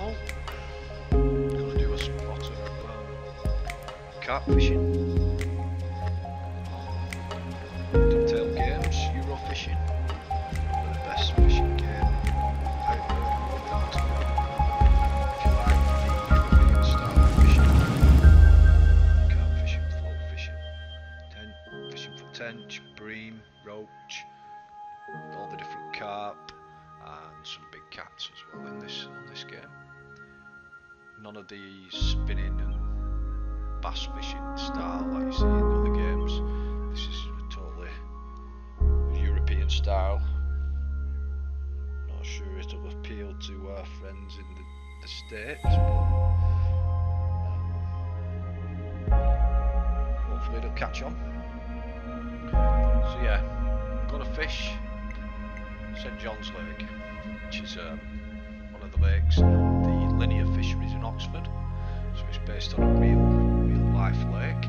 hole. Gonna do a spot of um, carp fishing. The spinning and bass fishing style like you see in other games. This is a totally European style. Not sure it'll appeal to our friends in the, the States, but um, hopefully it'll catch on. So yeah, gonna fish St John's Lake, which is um, one of the lakes linear fisheries in Oxford. So it's based on a real, real life lake.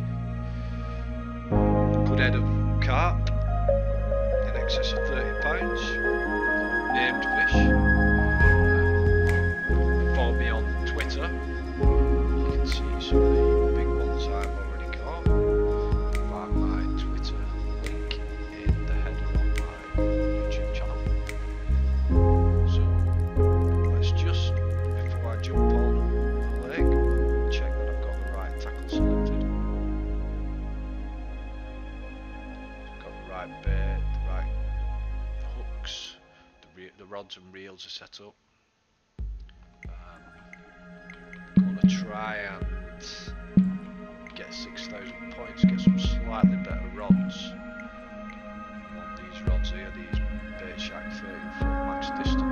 Good head of carp, in excess of 30 pounds. Named fish. And reels are set up. Um, gonna try and get 6,000 points, get some slightly better rods. Want these rods here, these bait shack 30 foot max distance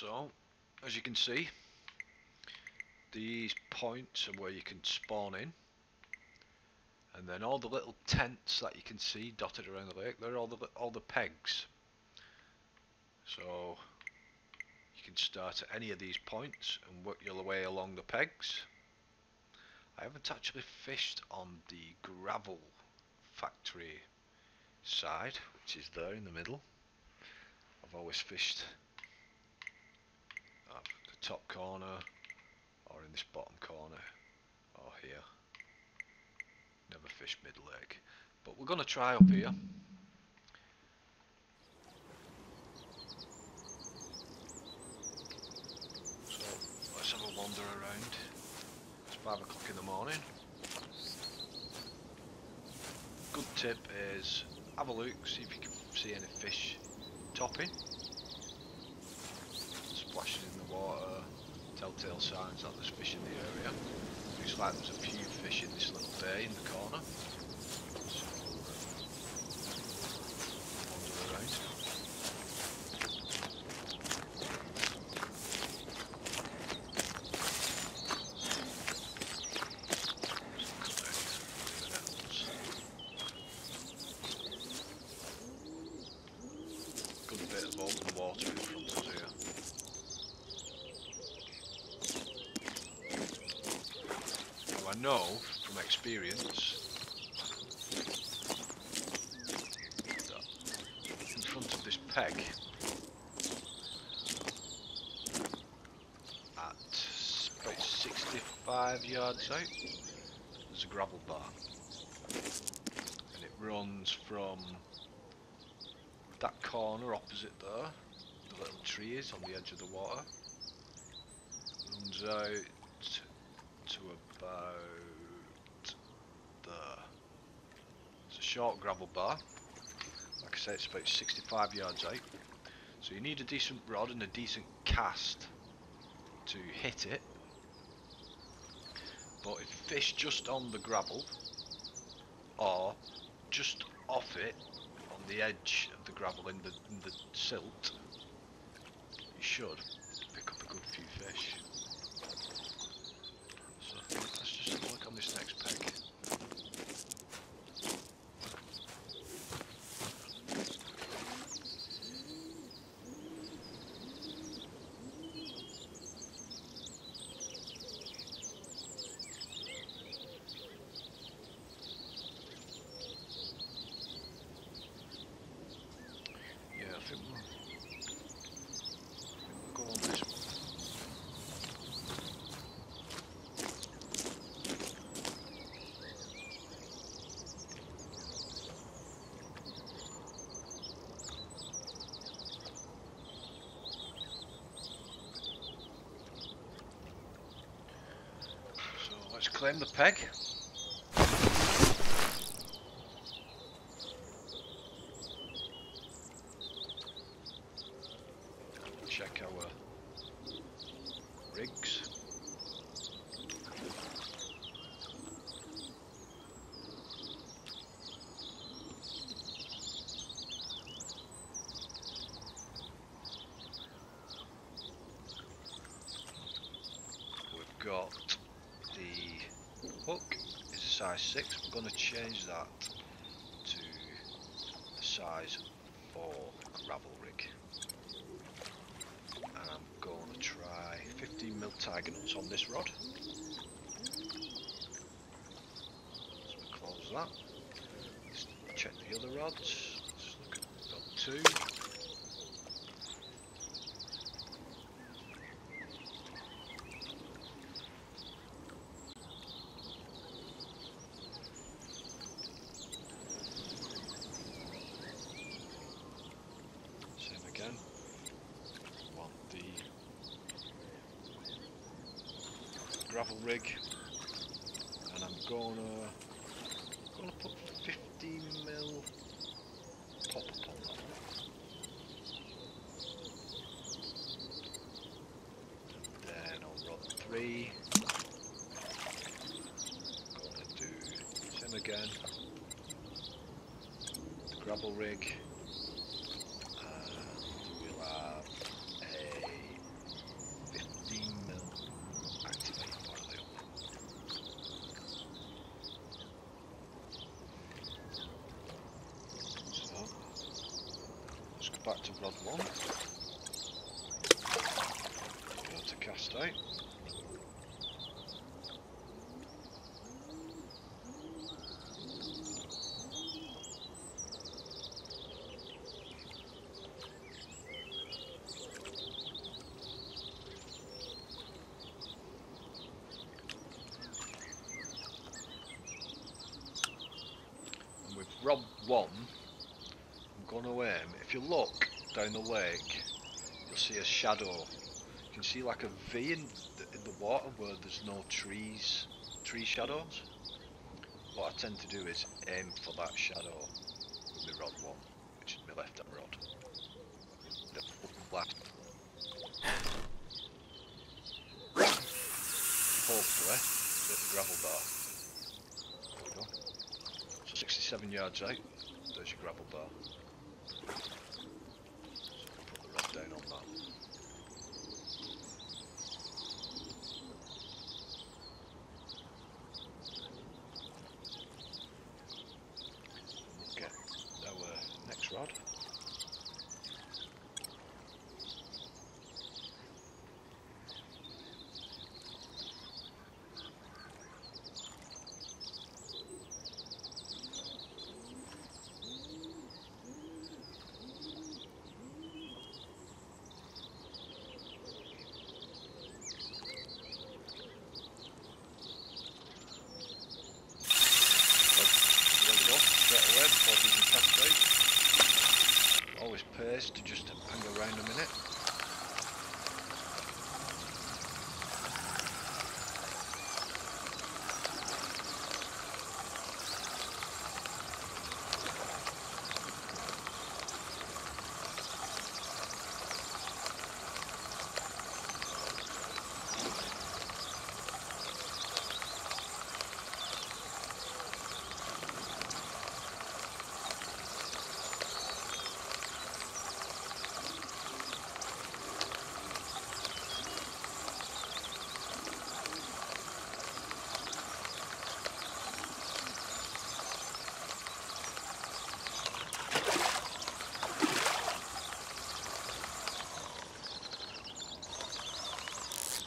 So, as you can see, these points are where you can spawn in. And then all the little tents that you can see dotted around the lake, they're all the all the pegs. So you can start at any of these points and work your way along the pegs. I haven't actually fished on the gravel factory side, which is there in the middle. I've always fished top corner or in this bottom corner or here. Never fished mid lake. But we're going to try up here. So let's have a wander around. It's 5 o'clock in the morning. Good tip is have a look, see if you can see any fish topping splashing in the water, telltale signs that there's fish in the area. Looks like there's a few fish in this little bay in the corner. So, wander around. Come down here, see what else. of open water in front of us here. Now I know from experience. In front of this peg. At about 65 yards out there's a gravel bar. And it runs from that corner opposite there the little tree is on the edge of the water. Runs out to about there it's a short gravel bar. Like I said it's about 65 yards out. So you need a decent rod and a decent cast to hit it. But if fish just on the gravel or just off it on the edge of the gravel in the, in the silt you should pick up a good few fish. So let's just have a look on this next peg Yeah, I think we'll, I think we'll go on this one. Let's the peg. check our rigs. We've got the hook is a size 6, we're going to change that to a size 4 gravel rig and I'm going to try 15 mil tiger nuts on this rod. So we close that. Let's check the other rods. Let's look at we've got two. Same again want the gravel rig. And I'm gonna gonna put 15 mil pop up on that then on rod 3 gonna do same again. The gravel rig and we'll have a 15 mil activate oil. So let's go back to rod one. Go to cast out. Rod one, I'm going to aim. If you look down the lake, you'll see a shadow. You can see like a V in the, in the water where there's no trees, tree shadows. What I tend to do is aim for that shadow with my rod one, which is my left hand rod. Hopefully, hit the gravel bar. There we go. So 67 yards out, there's your gravel bar.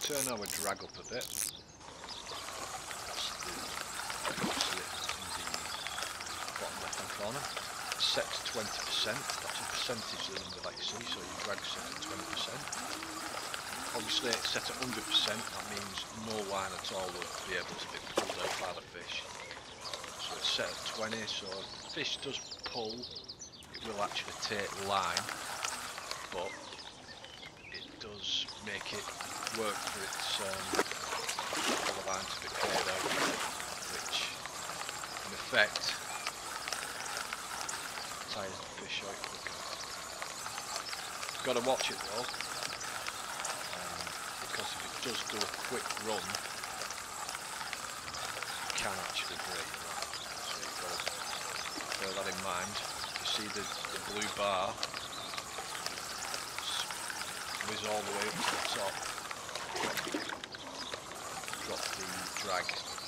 Turn our drag up a bit. Bottom left hand corner. Set to 20%, that's a percentage the number that you see, so your drag set at 20%. Obviously it's set at 100%, that means no line at all will be able to be pulled out by the fish. So it's set at 20, so if the fish does pull, it will actually take line, but it does make work for its um, for the line to be cleared out, which in effect tires the fish out quicker. Got to watch it though, um, because if it does do a quick run, it can actually break. So you've got to bear that in mind. You see the, the blue bar whiz all the way up to the top drag.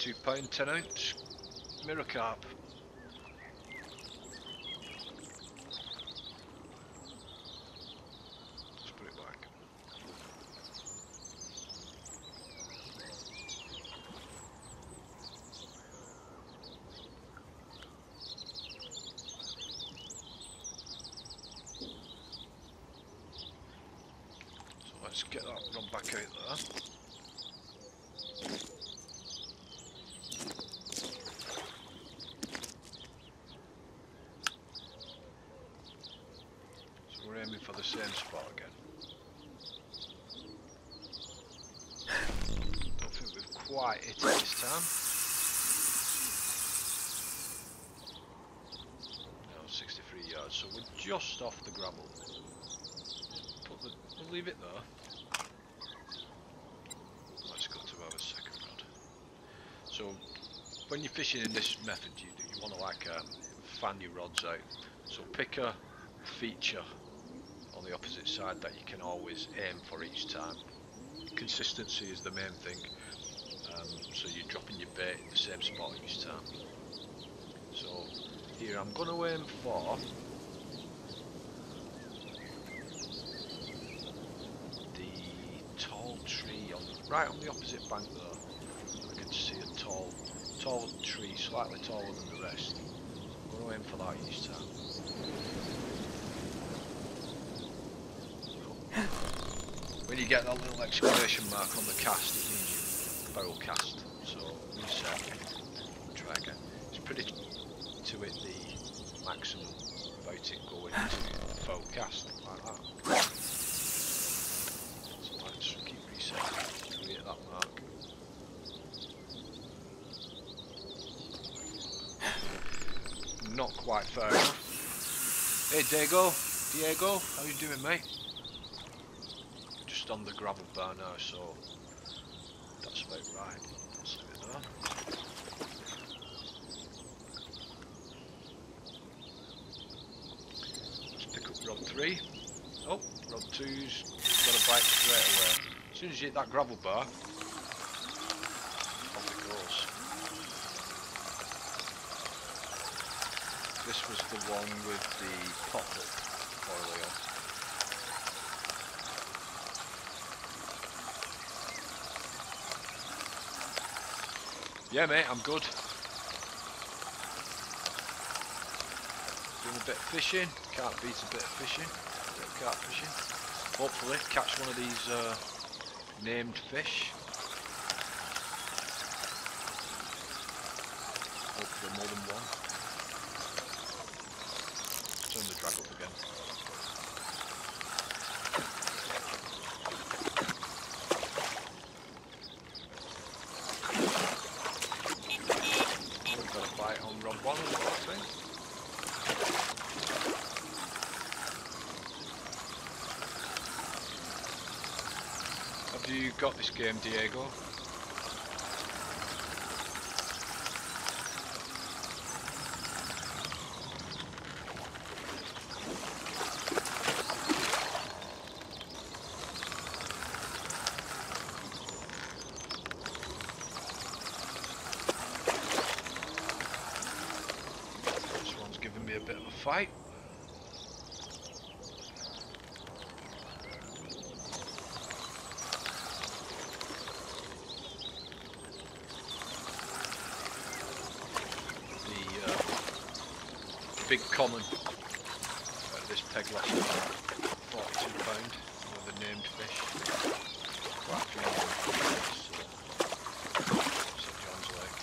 £32 10 ounce mirror Let's let's get that run back out there. Gravel. The, we'll leave it there. Let's go to our second rod. So, when you're fishing in this method, you, you want to like um, fan your rods out. So pick a feature on the opposite side that you can always aim for each time. Consistency is the main thing. Um, so you're dropping your bait in the same spot each time. So here I'm going to aim for the tall tree on right on the opposite bank though, I can see a tall, tall tree, slightly taller than the rest. I'm going to aim for that each time. When you get that little exclamation mark on the cast, it means you barrel cast. So reset, try again. It's pretty to it the maximum about it going to full cast like that. So let's keep resetting, create that mark. Not quite fair enough. Hey Diego, Diego, how you doing mate? Just on the gravel bar now, so that's about right. Leave it. Let's pick up rod three. Oh, rod two's got a bite straight away. As soon as you hit that gravel bar, this was the one with the. Yeah, mate, I'm good. Doing a bit of fishing. Can't beat a bit of fishing. A bit of carp fishing. Hopefully, catch one of these uh, named fish. Hopefully, more than one. Turn the drag up again. We've got a bite on rod one as well, I think. Have you got this game, Diego? This one's giving me a bit of a fight. The uh, big common uh, this peg last time, 42 pound with a named fish. Quite a few of them. It's, uh, St John's Lake.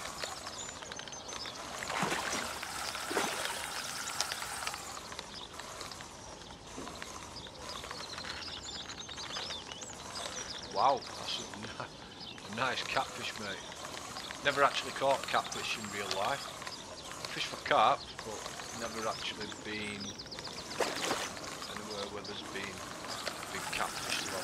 Wow, that's a, ni- a nice catfish, mate. Never actually caught catfish in real life. Fish for carp, but never actually been anywhere where there's been big catfish to go.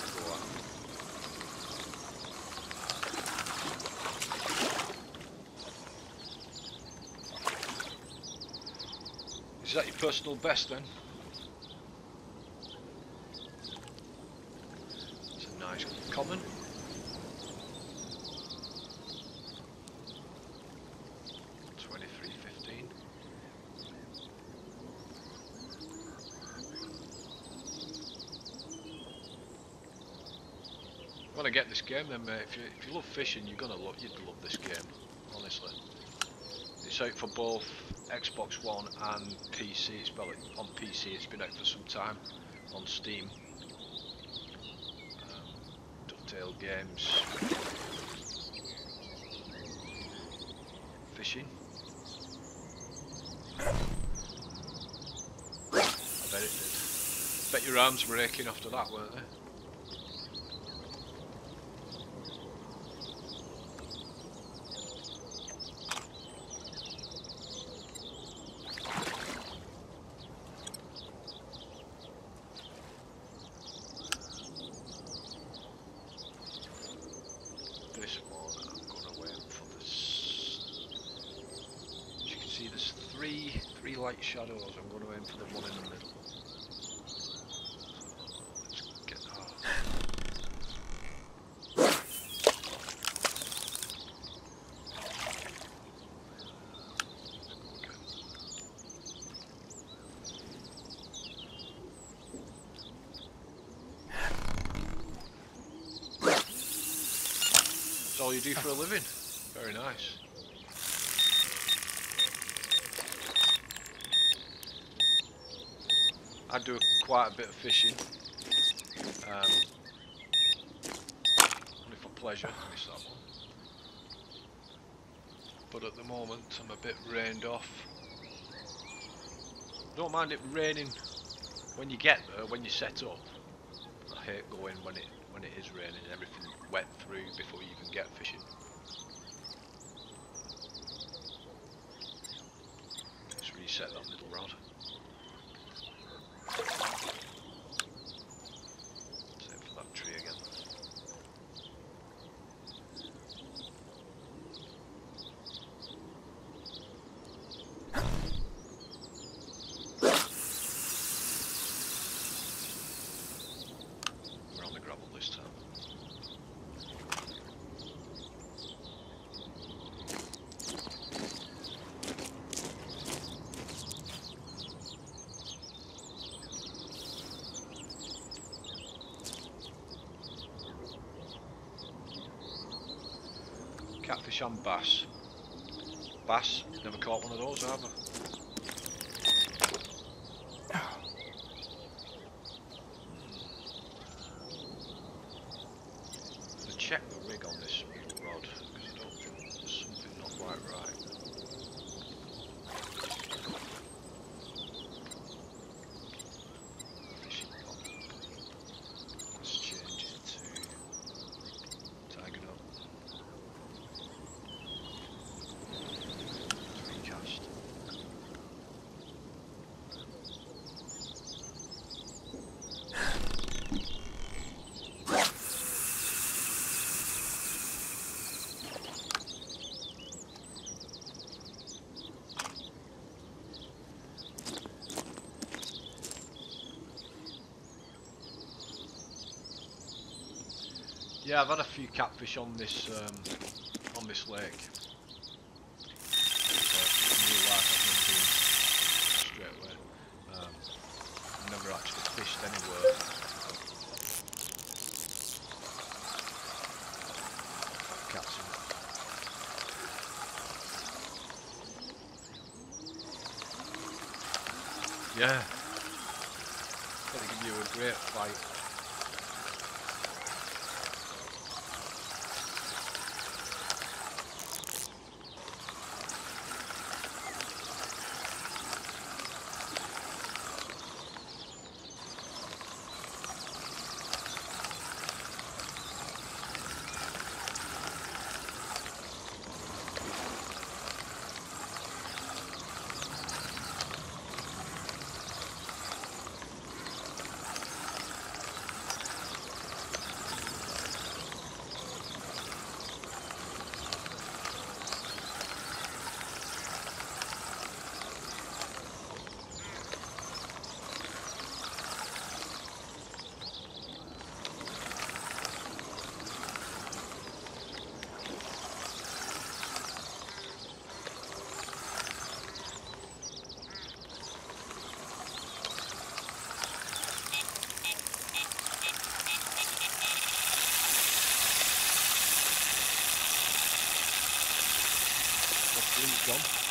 Is that your personal best then? It's a nice common. Twenty-three fifteen. Want to get this game then, mate? If you if you love fishing, you're gonna love you'd love this game. Honestly, it's out for both Xbox One and PC. It's well, on PC. It's been out for some time on Steam. Um, Dovetail Games. Fishing. I bet it did. Bet your arms were aching after that, weren't they? This one, I'm gonna wait for this. As you can see, there's three three light shadows. I'm going to aim for the one in the middle. Let's get oh. Okay. That's all you do for a living. Very nice. I do quite a bit of fishing. Um, only for pleasure, miss that one. But at the moment, I'm a bit rained off. Don't mind it raining when you get there, when you set up. I hate going when it when it is raining everything through before you can get fishing. Let's reset that middle rod. Same for that tree again. We're on the gravel this time. And bass. Bass, never caught one of those, have I? To check the rig on this rod, because I don't think there's something not quite right. Fishing pond. Let's change it to Tiger Nut. Three cast. Yeah, I've had a few catfish on this um, on this lake. So in real life, I've never been straight away. Um, I've never actually fished anywhere. Cats in. Yeah. Gonna give you a great fight. Hopefully he's gone.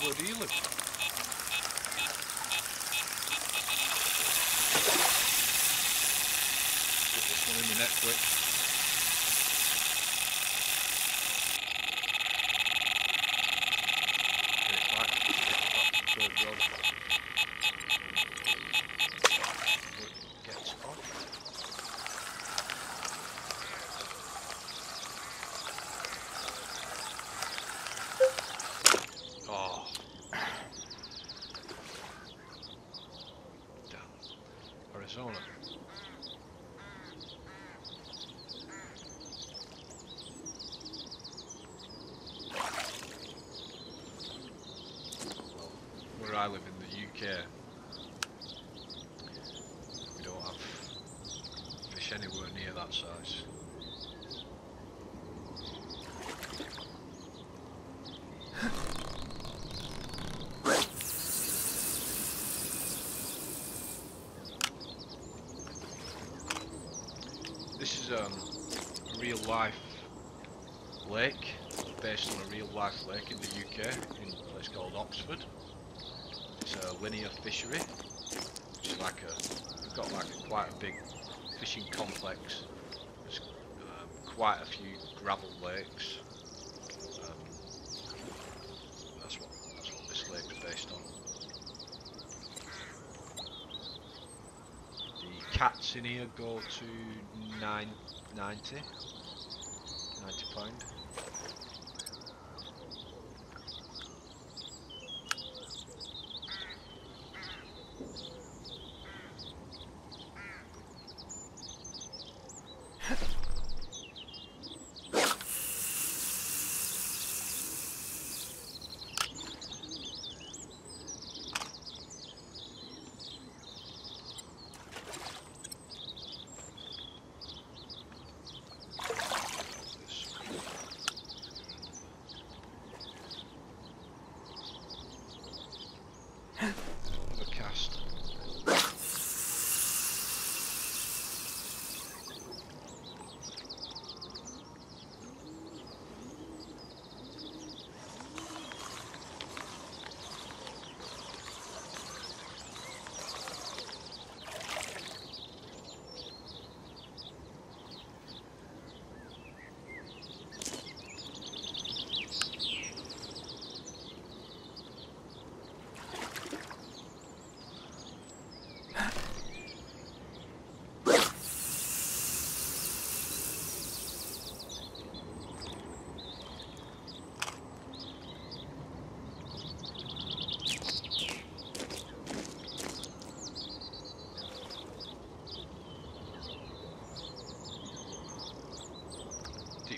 Nice blood ealing. Get this one in the net quick. Get it back. Get it back. Third rod. It gets off. Oh. Damn. Arizona. Well, where I UK, we don't have fish anywhere near that size. This is um, a real life lake, based on a real life lake in the UK, in a place called Oxford. Linear fishery, which is like a, we've got like a, quite a big fishing complex. There's um, quite a few gravel lakes. Um, that's what that's what this lake's based on. The cats in here go to nine, 90, 90 pound.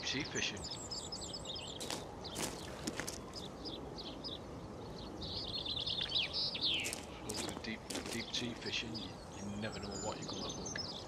Sea fishing. Deep deep sea fishing, you, never know what you're gonna hook.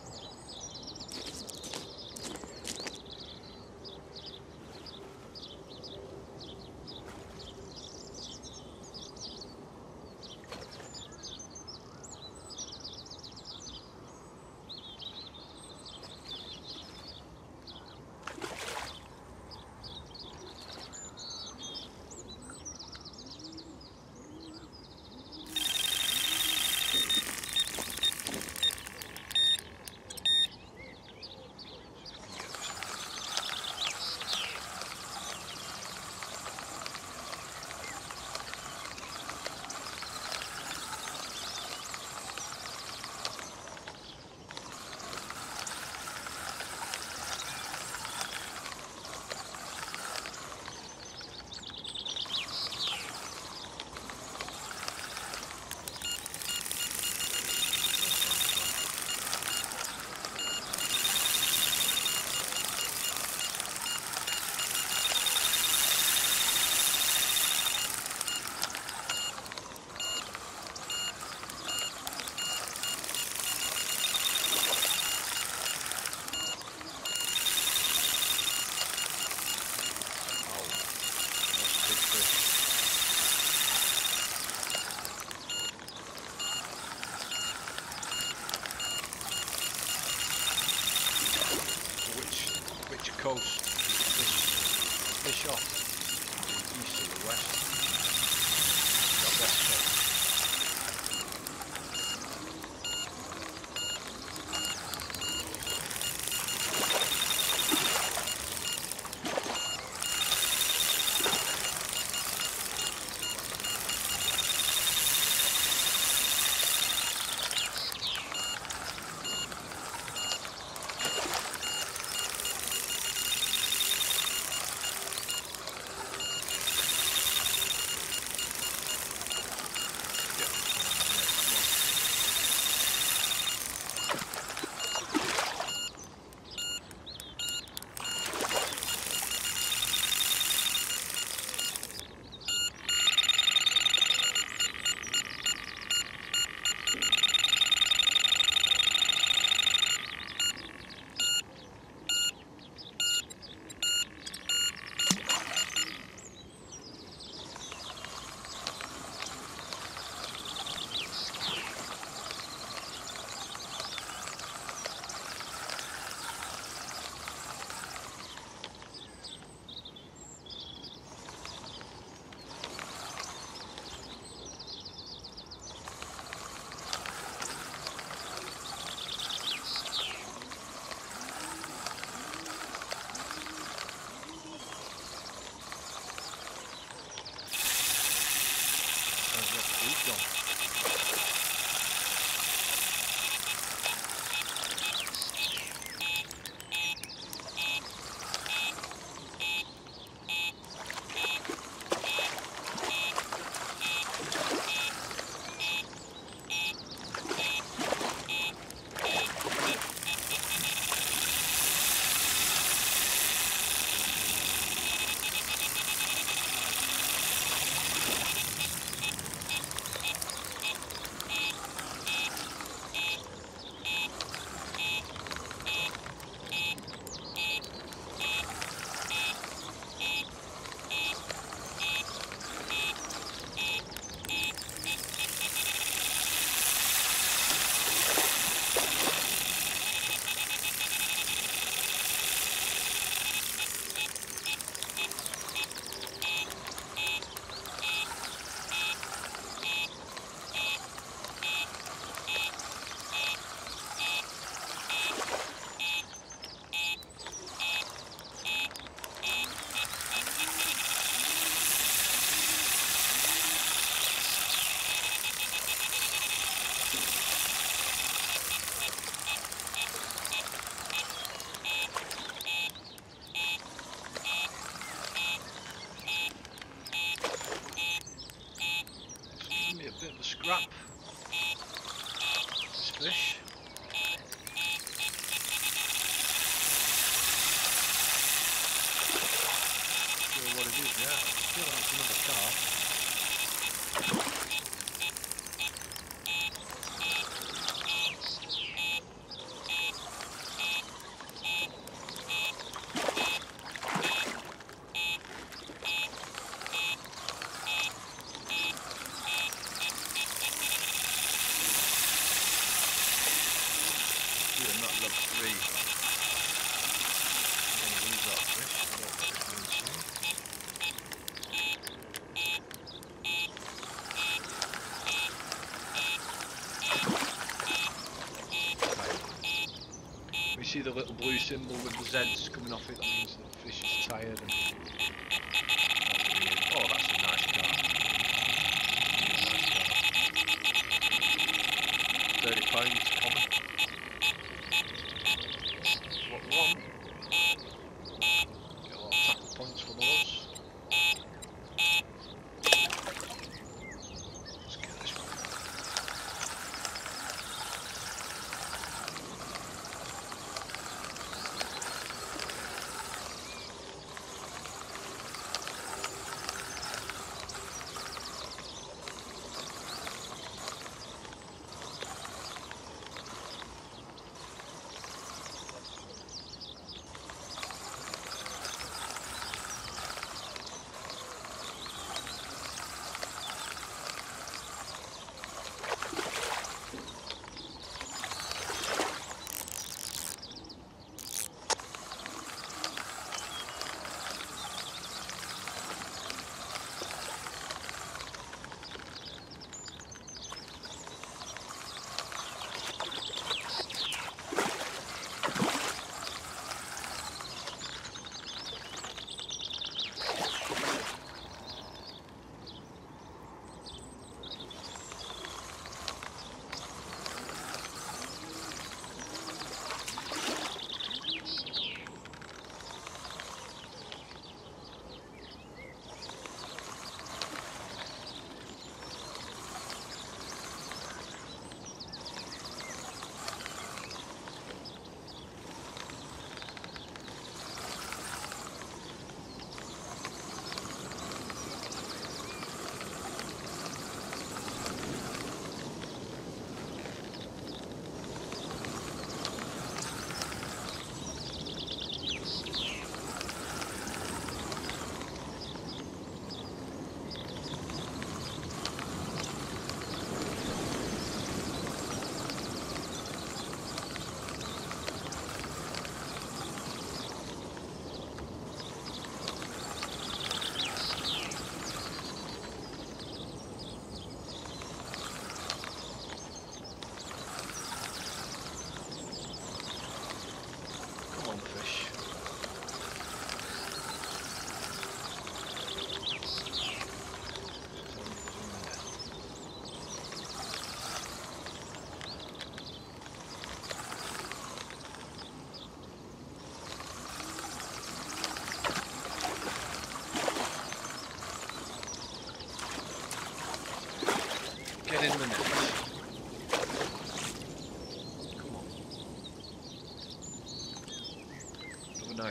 the little blue symbol with the Z's coming off it.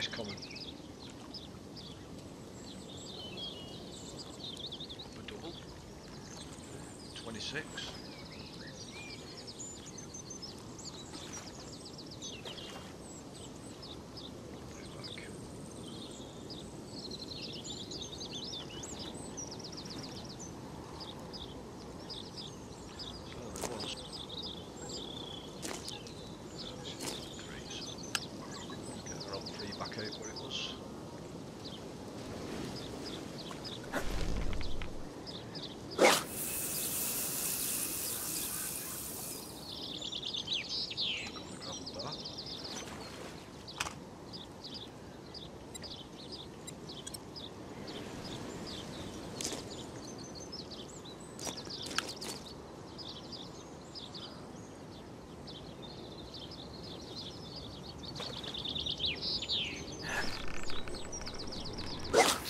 Ash Common. A double. 26.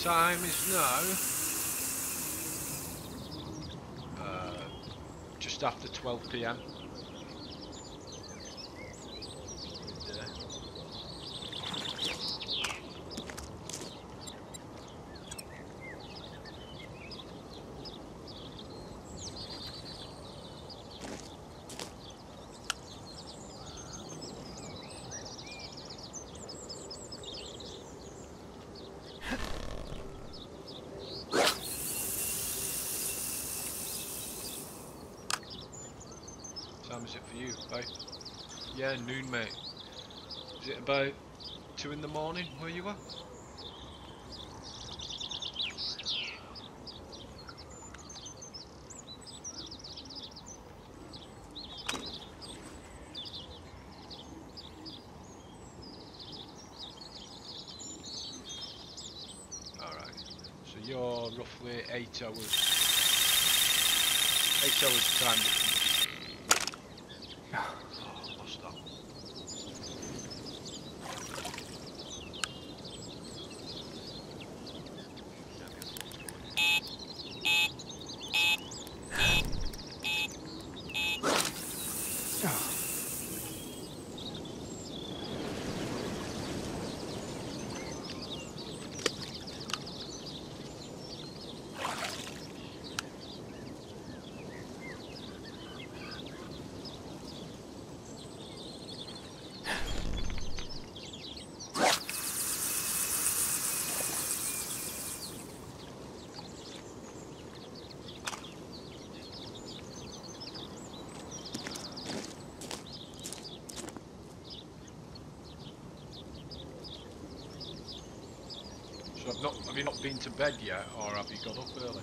time is now uh, just after 12 p.m. Yeah, noon, mate. Is it about two in the morning where you were? Alright. So you're roughly eight hours. Eight hours time difference. Oh, lost that. So I've not, have you not been to bed yet, or have you got up early?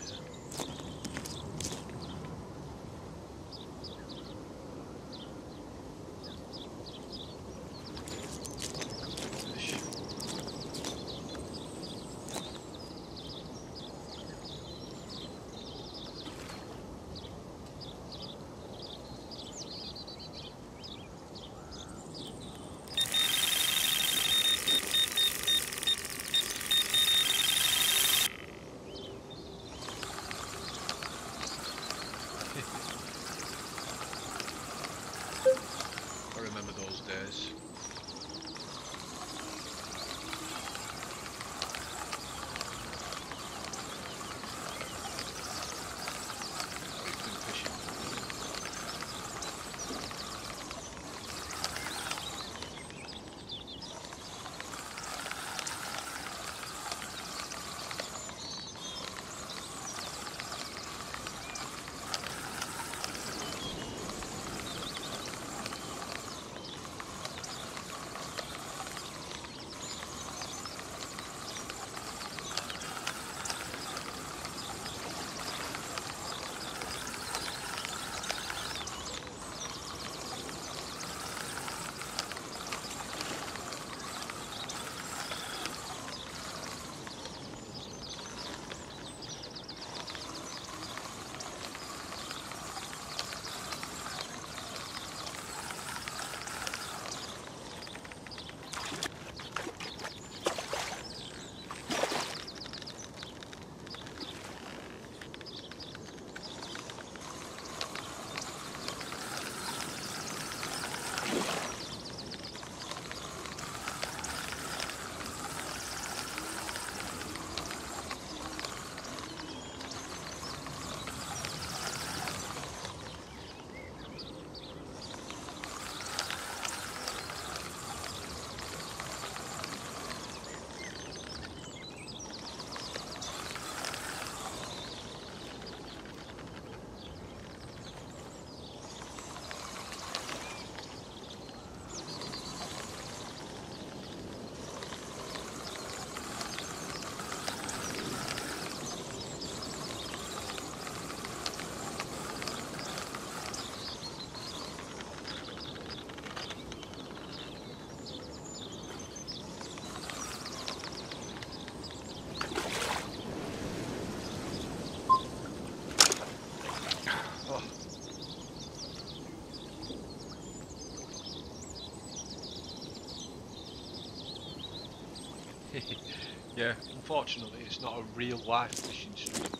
Yeah, unfortunately it's not a real life fishing stream.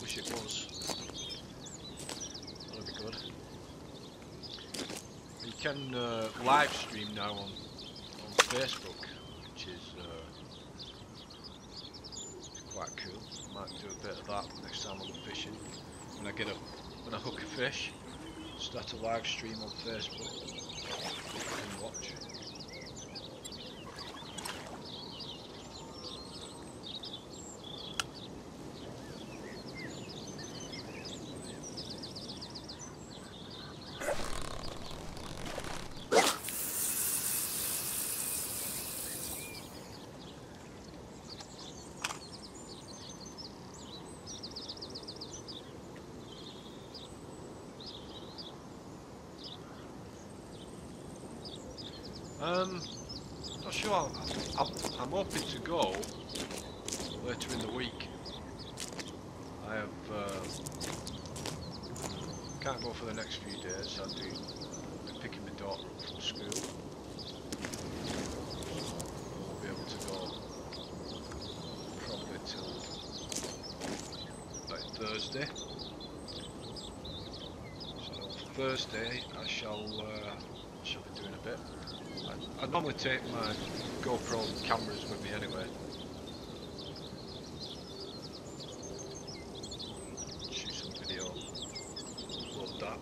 Wish it was. That'd be good. You can uh, live stream now on on Facebook, which is uh, quite cool. I Might do a bit of that next time I'm fishing. When I get a when I hook a fish, start a live stream on Facebook and watch. Um, not sure. I'm, hoping to go later in the week. I have uh, can't go for the next few days. I'll do be picking my daughter up from school. I won't be able to go probably till like Thursday. So Thursday I shall uh, shall be doing a bit. I, I normally take my GoPro cameras with me anyway. Shoot some video, upload that.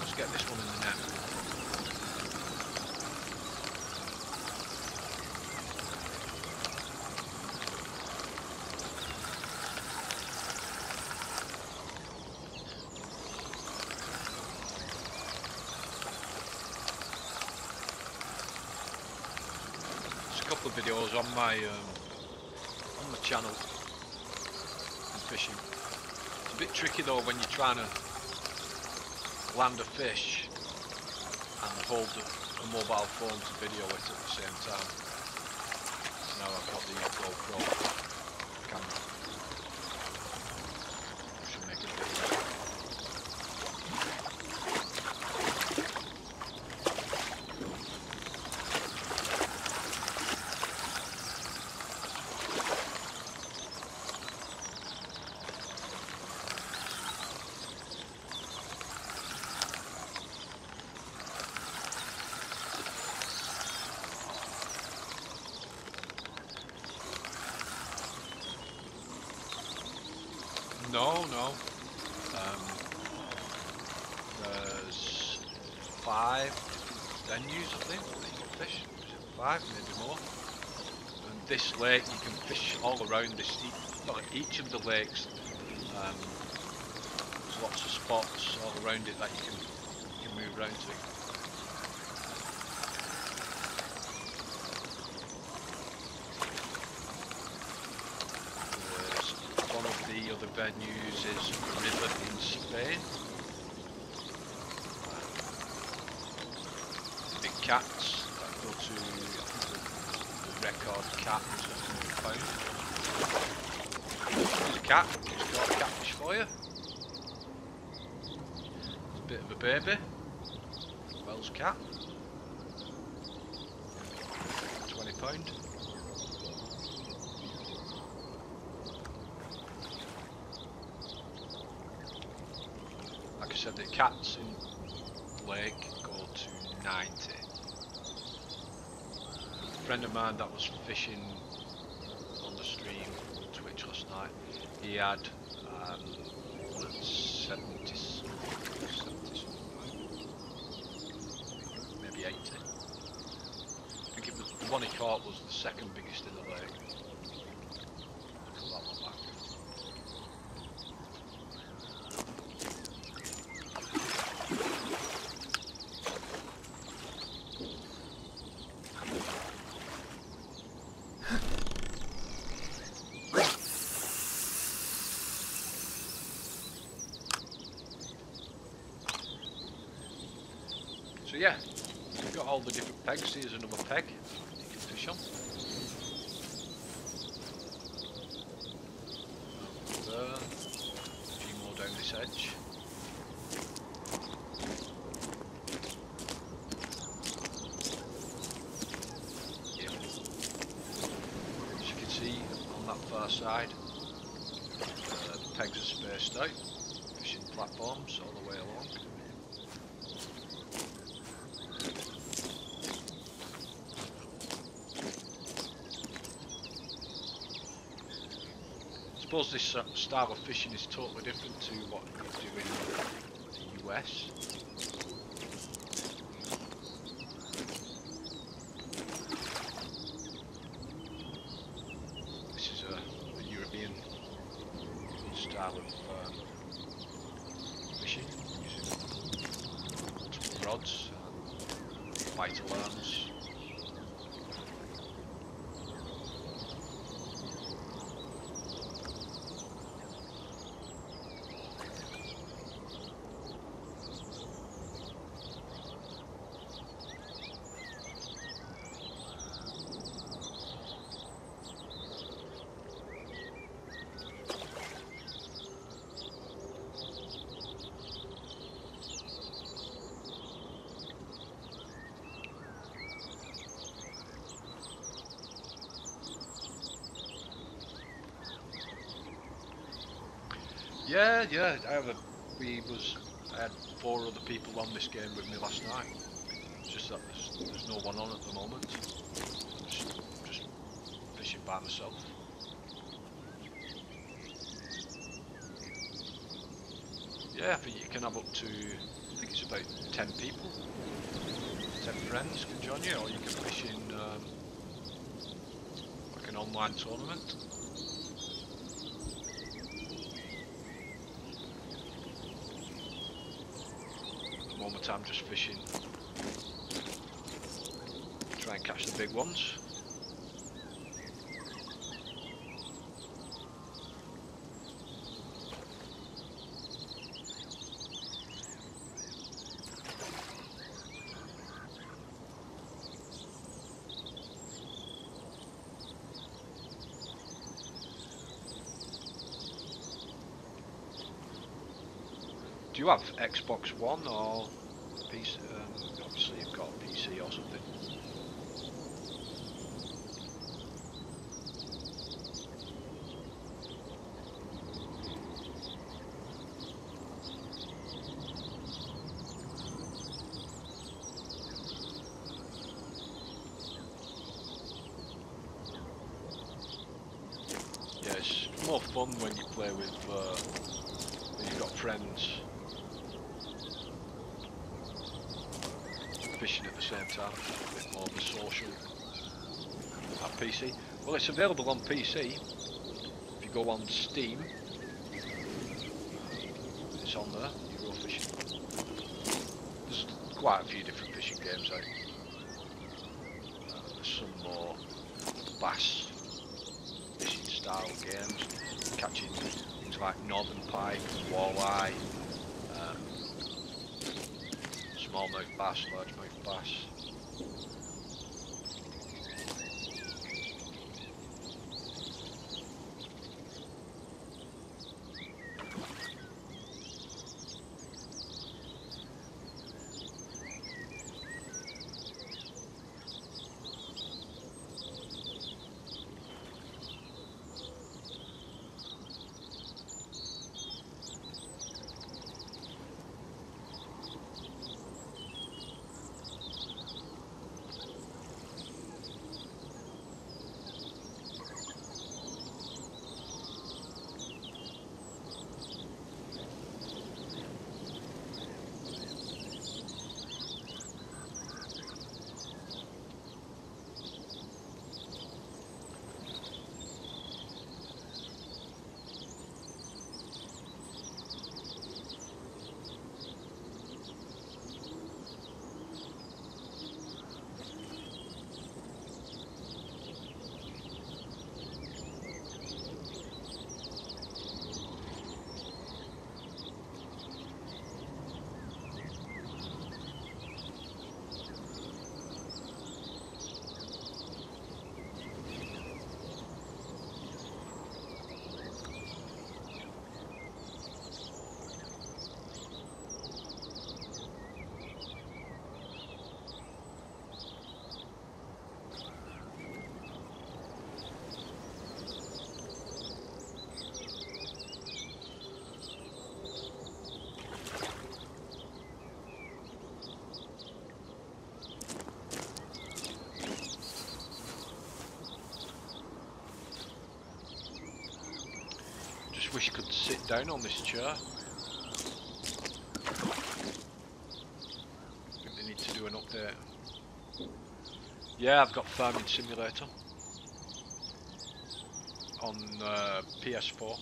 Let's get this one in the net. There's a couple of videos on my um, on the channel fishing. It's a bit tricky though when you're trying to land a fish and hold the, the mobile phone to video it at the same time. So Now I've got the GoPro camera. Should make it a bit easier. No, no. Um, there's five venues, I think, that you can fish. Is it five, maybe more? And this lake, you can fish all around the Not each of the lakes. Um, there's lots of spots all around it that you can, you can move around to. One of the other venues is a river in Spain. Big cats that go to record cat There's a cat, it's got a catfish for you. It's a bit of a baby. Wels cat. Twenty pound. Like I said, the cats in lake go to 90. A friend of mine that was fishing on the stream on Twitch last night, he had um, one at 70, 70 something, maybe 80. I think it was, the one he caught was the second biggest in the lake. Put that one back. Yeah, you've got all the different pegs. Here's another peg you can fish on. There, a few more down this edge. Yeah. As you can see on that far side, uh, the pegs are spaced out, fishing platforms all the way along. Suppose this uh, style of fishing is totally different to what you do in the US. This is a, a European style of um, fishing using multiple rods and bite alarms. Yeah, yeah. I have a. We was. I had four other people on this game with me last night. It's just that there's, there's no one on at the moment. Just, just fishing by myself. Yeah, I think you can have up to. I think it's about ten people. Ten friends can join you, or you can fish in um, like an online tournament. At the moment I'm just fishing. Try and catch the big ones. Do you have Xbox One or PC? Um, obviously, you've got a PC or something. Yeah, it's more fun when you play with uh, when you've got friends fishing at the same time. Bit more of a social at PC. Well, it's available on PC. If you go on Steam, wish I could sit down on this chair. I think they need to do an update. Yeah, I've got Farming Simulator on uh, PS4.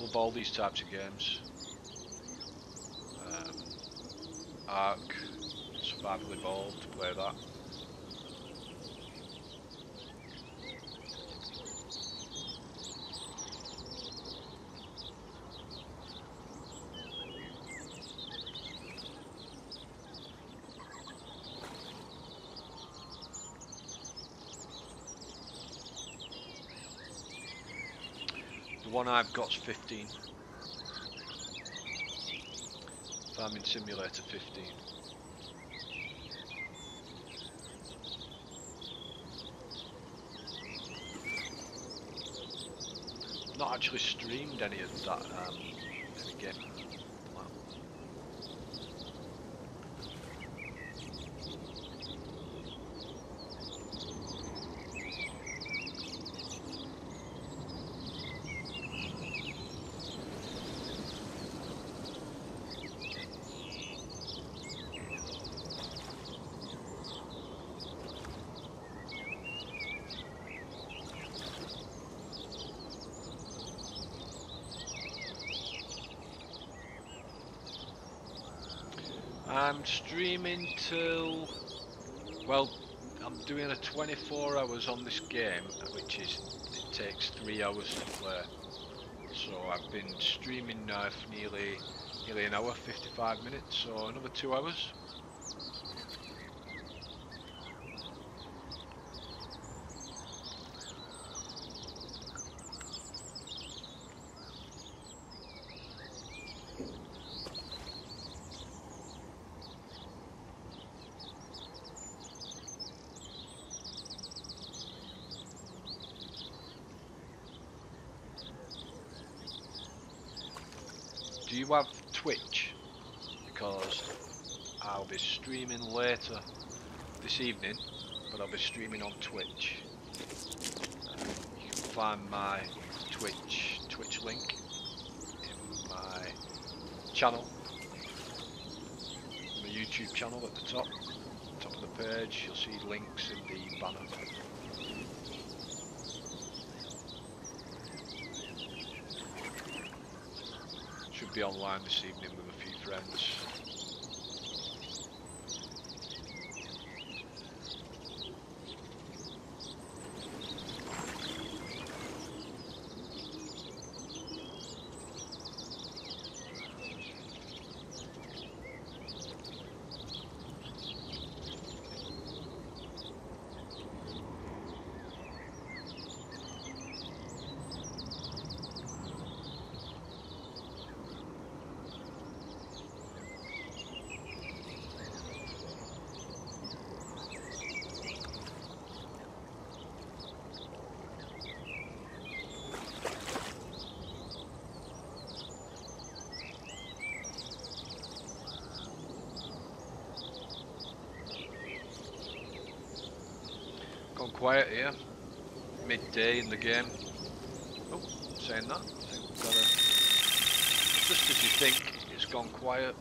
Love all these types of games. Um, Ark, Survival Evolved, play that. One I've got's 15. Farming Simulator 15. Not actually streamed any of that um, any game. Wow. I'm streaming till well I'm doing a 24 hours on this game which is it takes three hours to play. So I've been streaming now for nearly nearly an hour 55 minutes so another two hours Do you have Twitch? Because I'll be streaming later this evening, but I'll be streaming on Twitch. Um, you can find my Twitch Twitch link in my channel, my YouTube channel at the top, top of the page. You'll see links in the banner. Should be online this evening with a few friends. Gone quiet here. Midday in the game. Oh, saying that. I think we've got a... Just as you think it's gone quiet,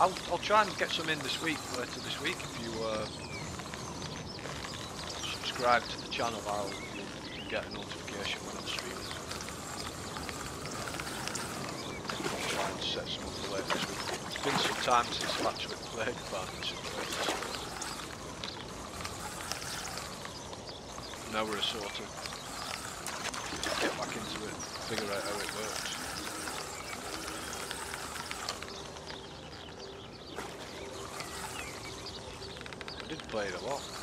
I'll, I'll try and get some in this week, later this week, if you uh, subscribe to the channel, I'll get a notification when I'm streaming. I'll try and set some up for later this week. It's been some time since I've actually played Simulator. Now we're sort of get back into it, figure out how it works. I did play it a lot.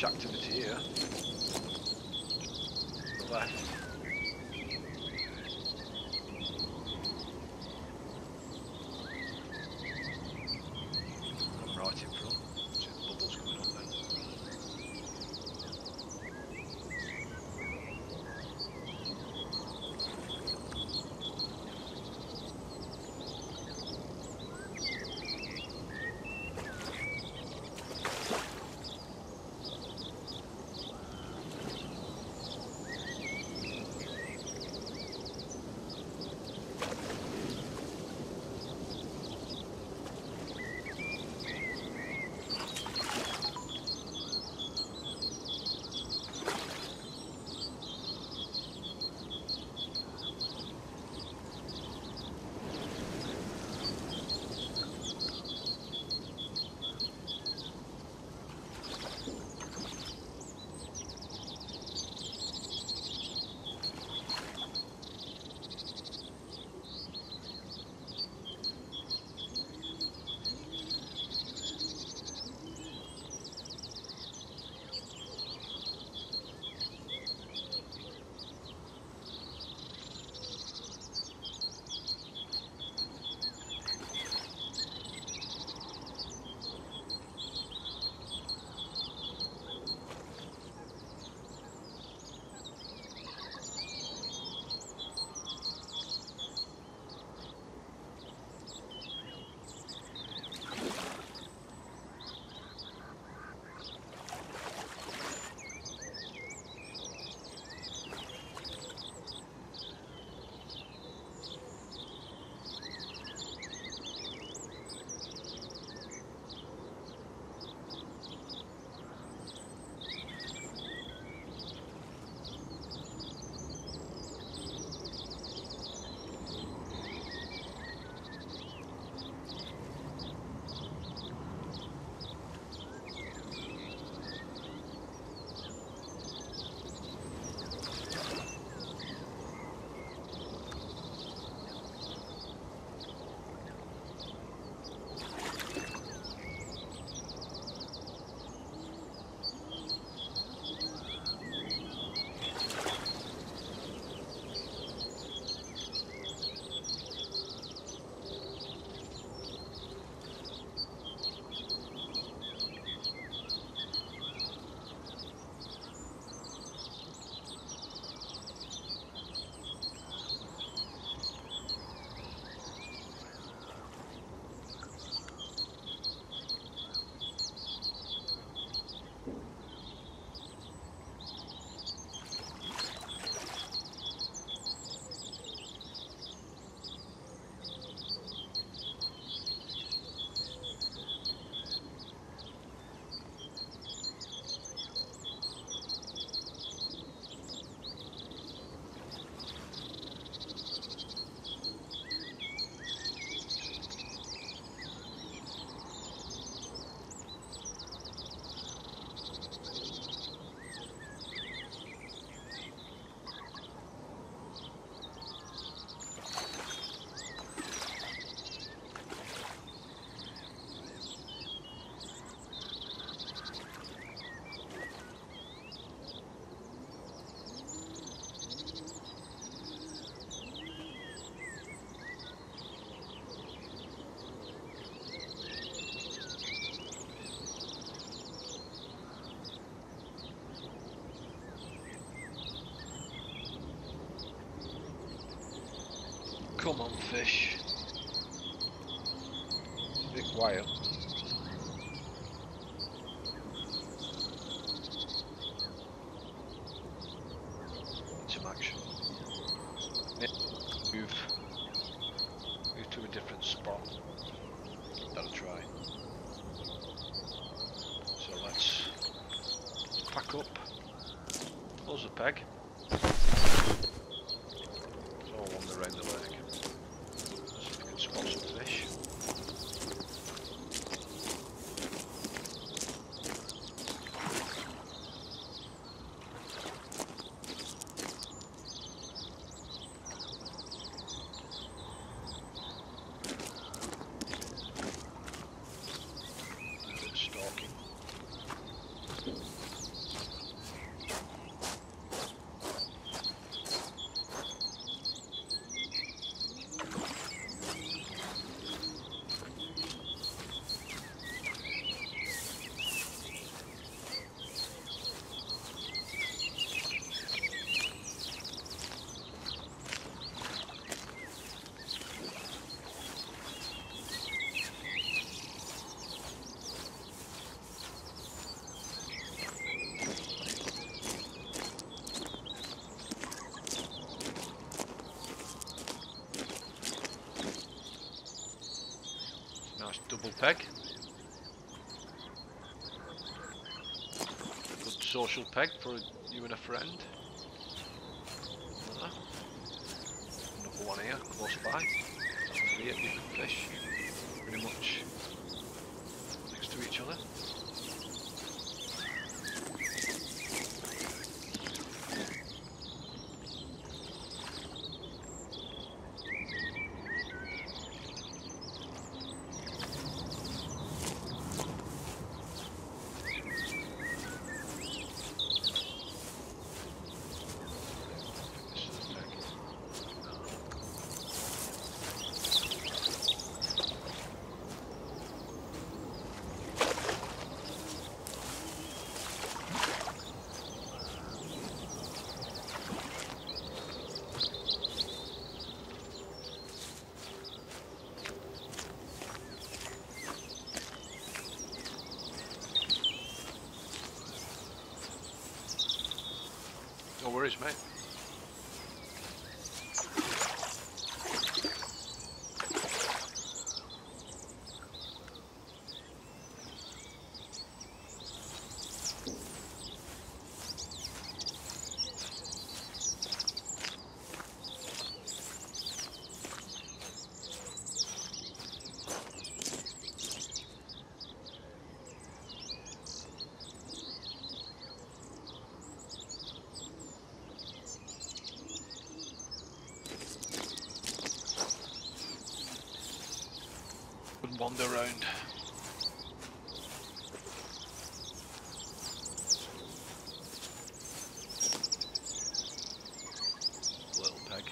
Fish Come on, fish. Bit quiet. Need Some action. Move. Move to a different spot. That'll try. So let's pack up. Close the peg. It's all wander around the lake. See if we can spot some fish. A bit of stalking. Nice double peg. Good social peg for you and a friend. Another one here, close by. Different fish. Pretty much next to each other. This is the peg. No worries, mate. Wander around. Little peg.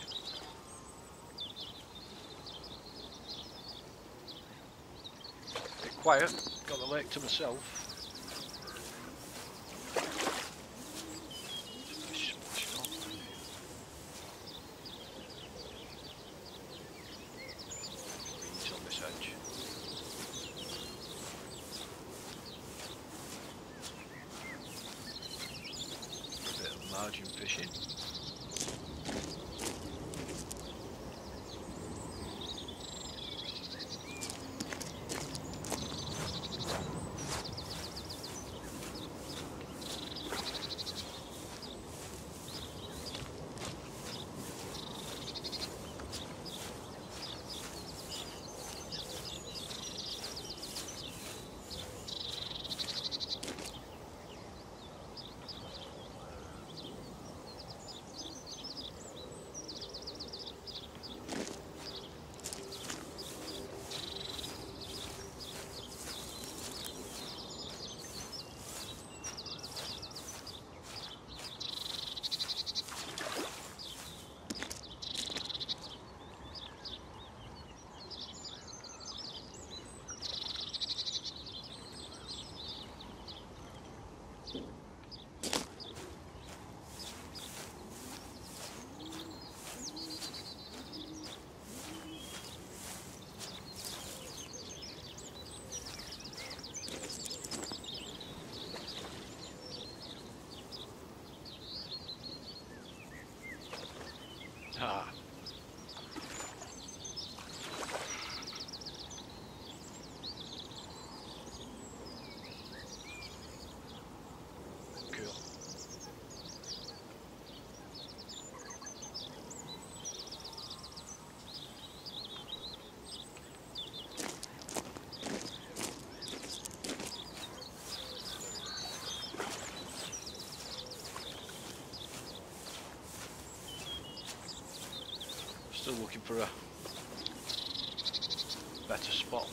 Bit quiet. Got the lake to myself. Ah. Still looking for a better spot.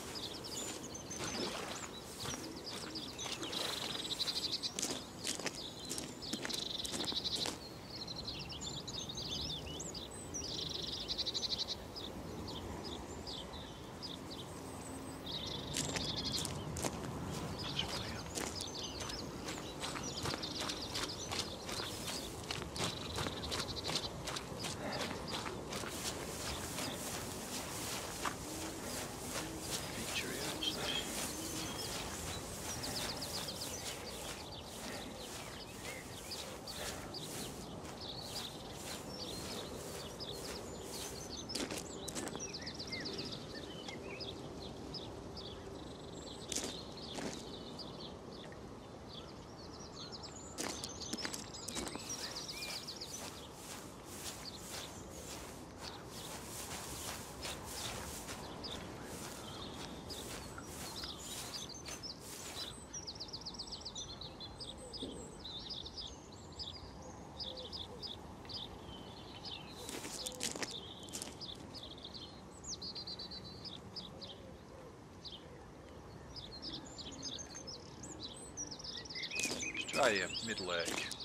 I am, mid leg.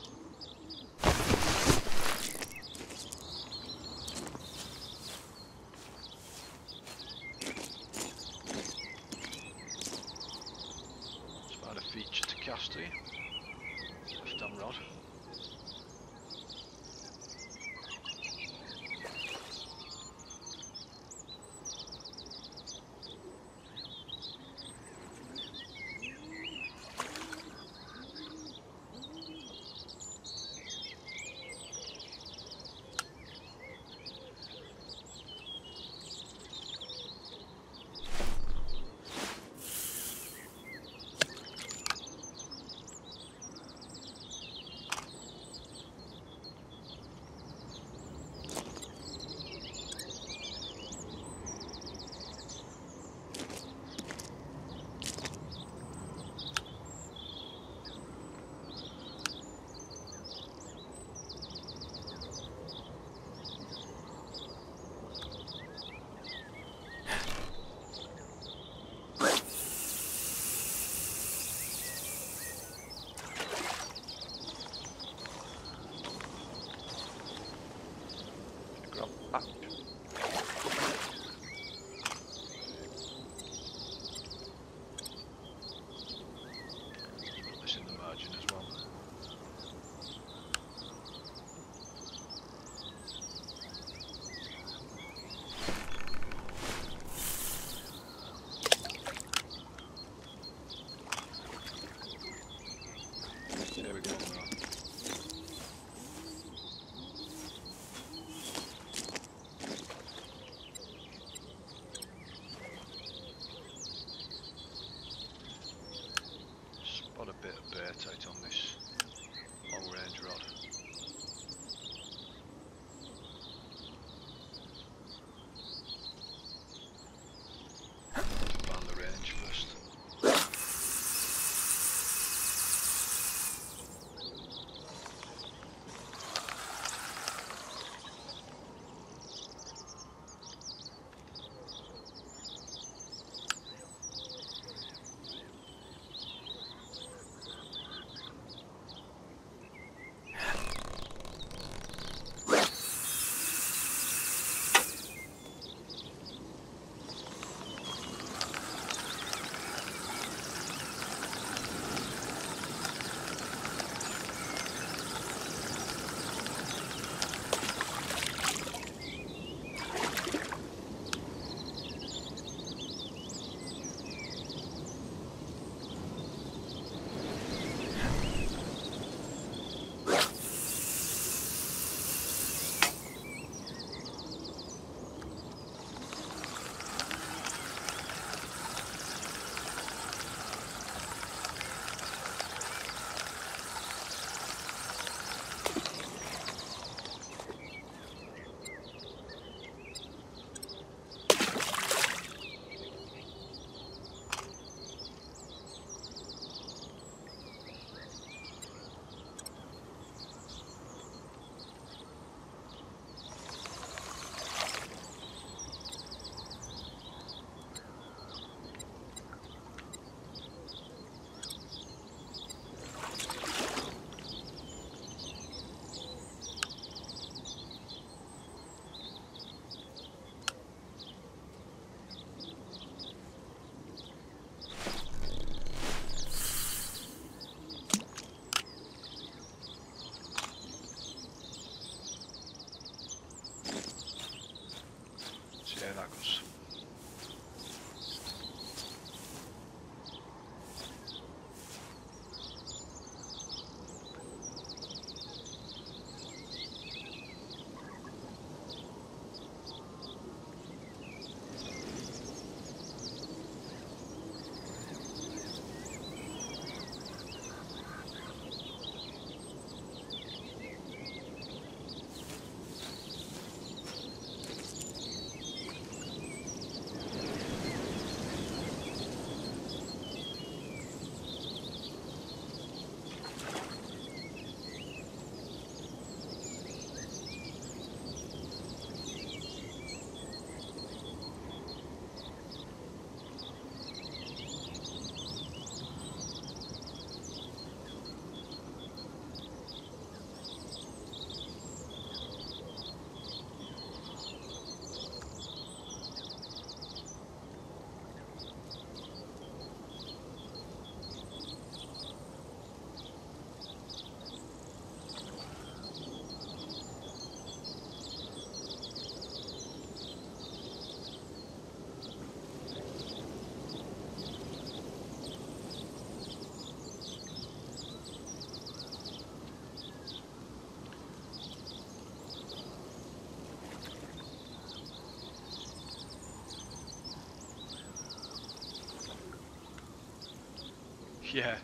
Yeah.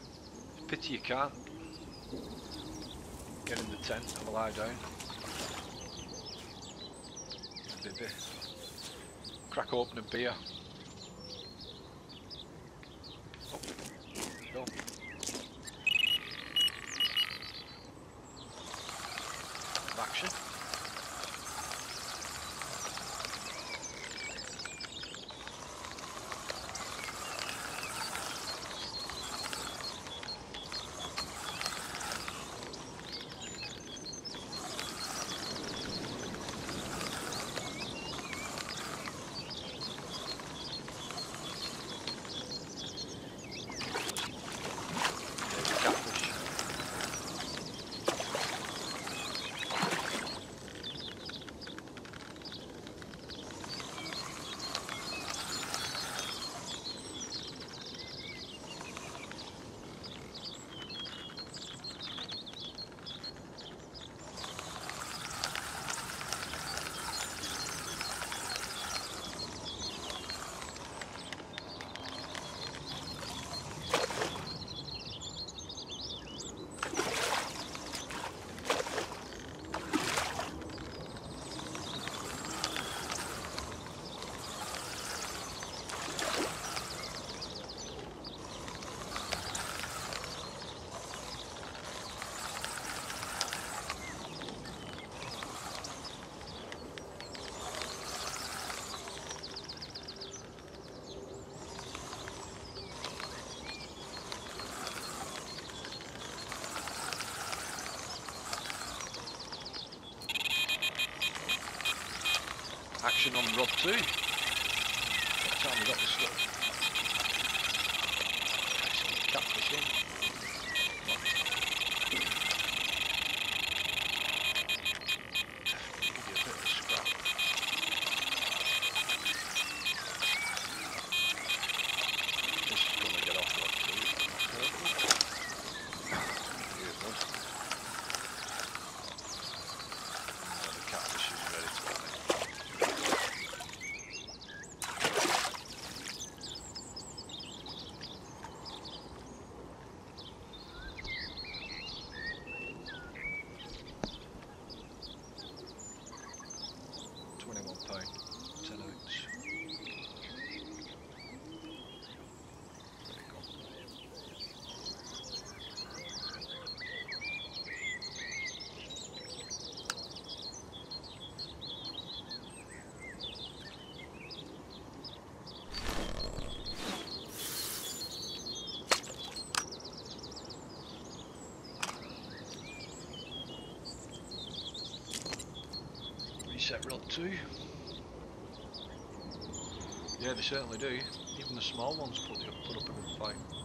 Pity you can't. Get in the tent, have a lie down. Crack open a beer. On rod two. What time we got this slip? Excellent catfish in. Definitely give you a bit of a scrap. This is gonna get off rod two. if I'm not careful. Here it was. Now the catfish is ready to go in. Twenty-one pound, ten ounce. There you go. Reset rod two. Yeah, they certainly do. Even the small ones put, put up a good fight.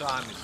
Because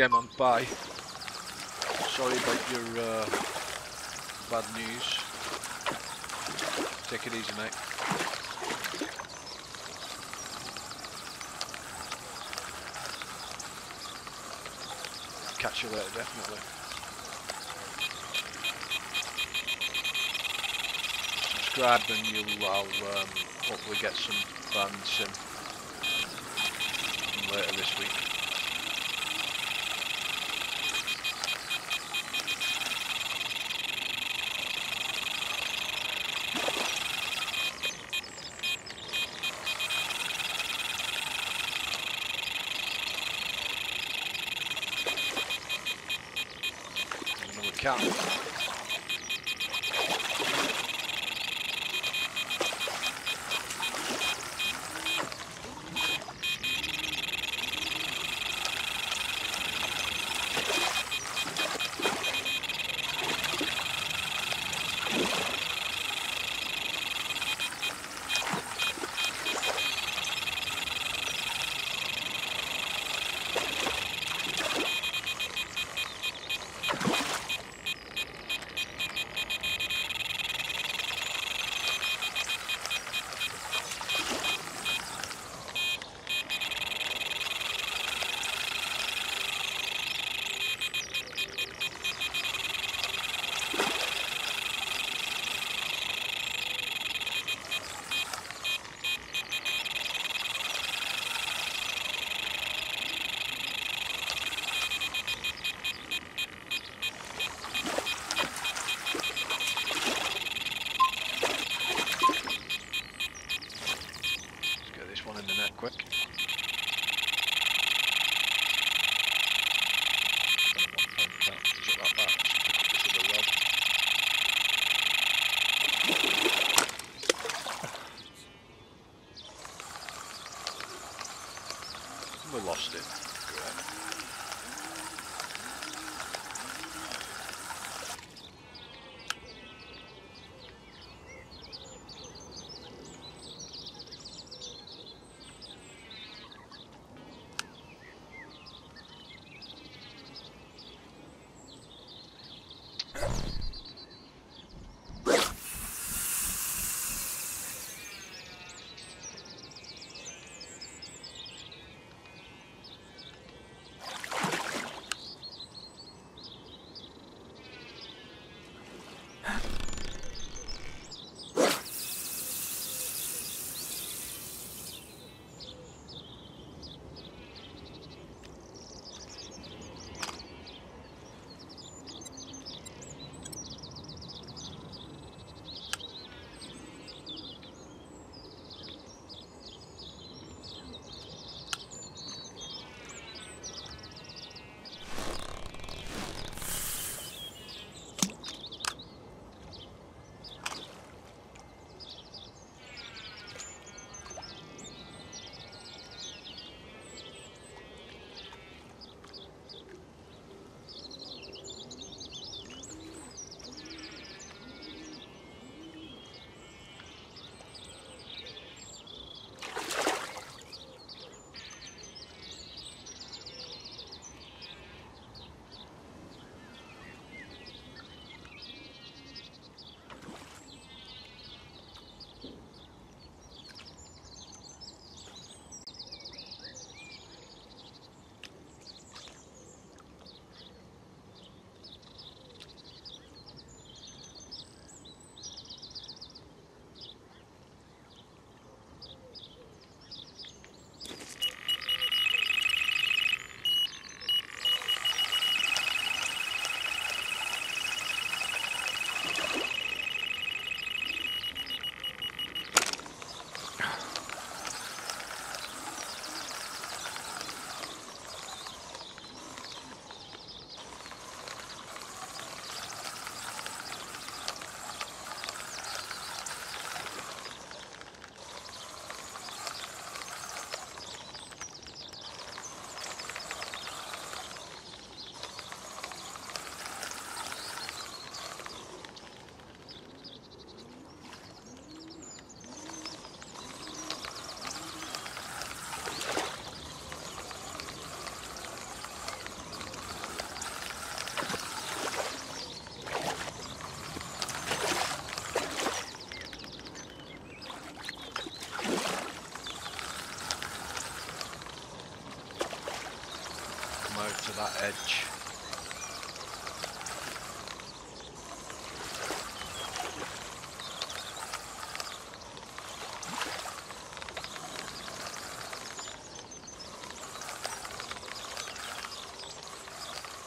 Yeah, man. Bye. Sorry about your uh, bad news. Take it easy, mate. Catch you later, definitely. Subscribe and you'll I'll um, hopefully get some fans sim later this week. There's to that edge.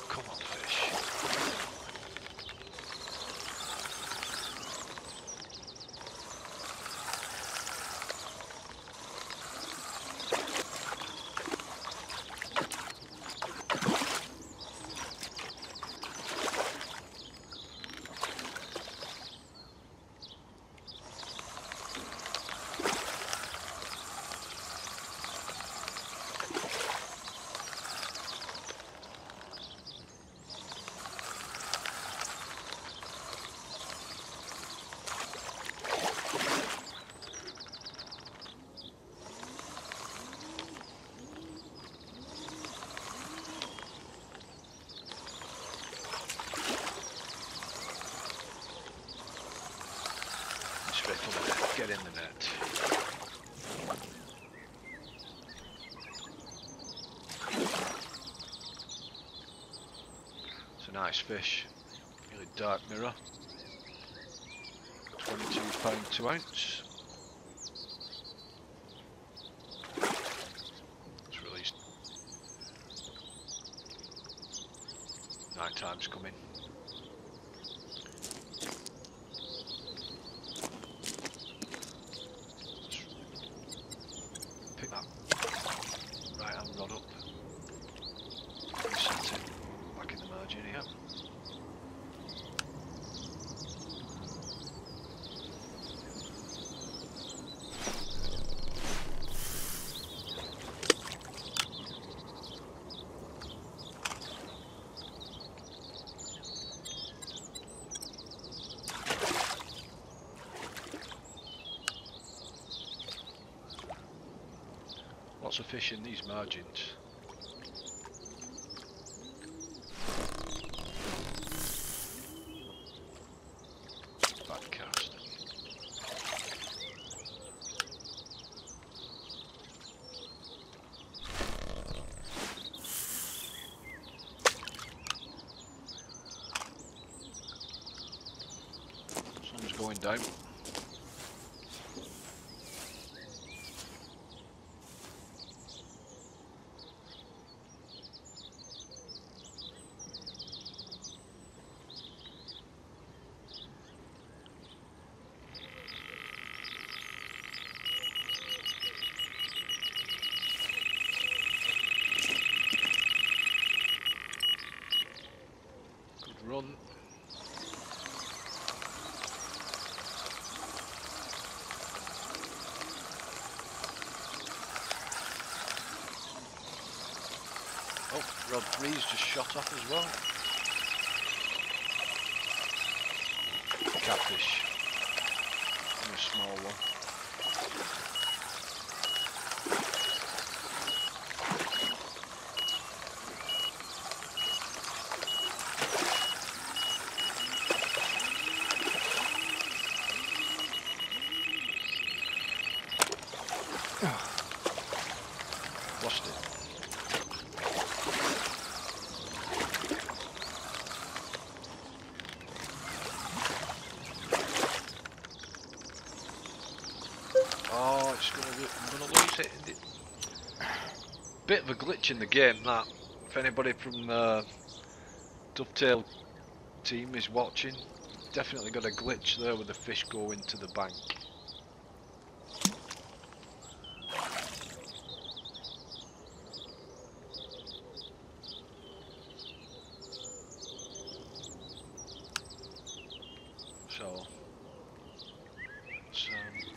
Come on, fish. Straight on the net. Get in the net. It's nice fish. Really dark mirror. 22 pound 2 ounce. It's released. Night time's coming. Pick that right hand rod up. Set it back in the margin here. Fish in these margins. Down. Good run. Rod 3's just shot off as well. Catfish. And a small one. Lost it. Oh, it's gonna lo- I'm gonna lose it. in the- Bit of a glitch in the game that. If anybody from the Dovetail team is watching, definitely got a glitch there with the fish going to the bank. So, it's, um,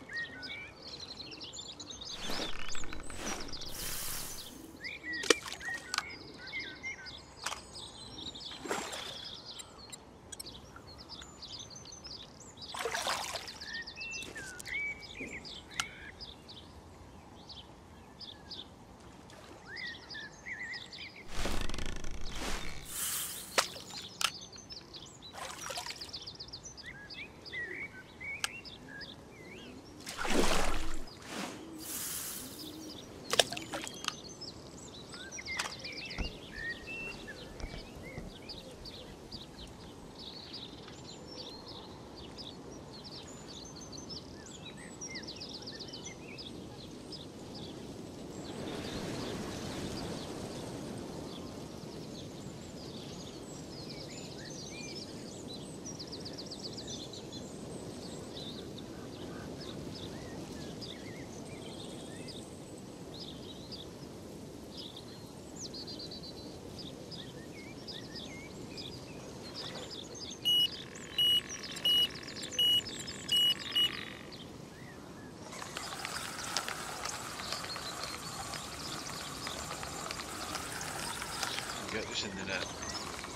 in the net.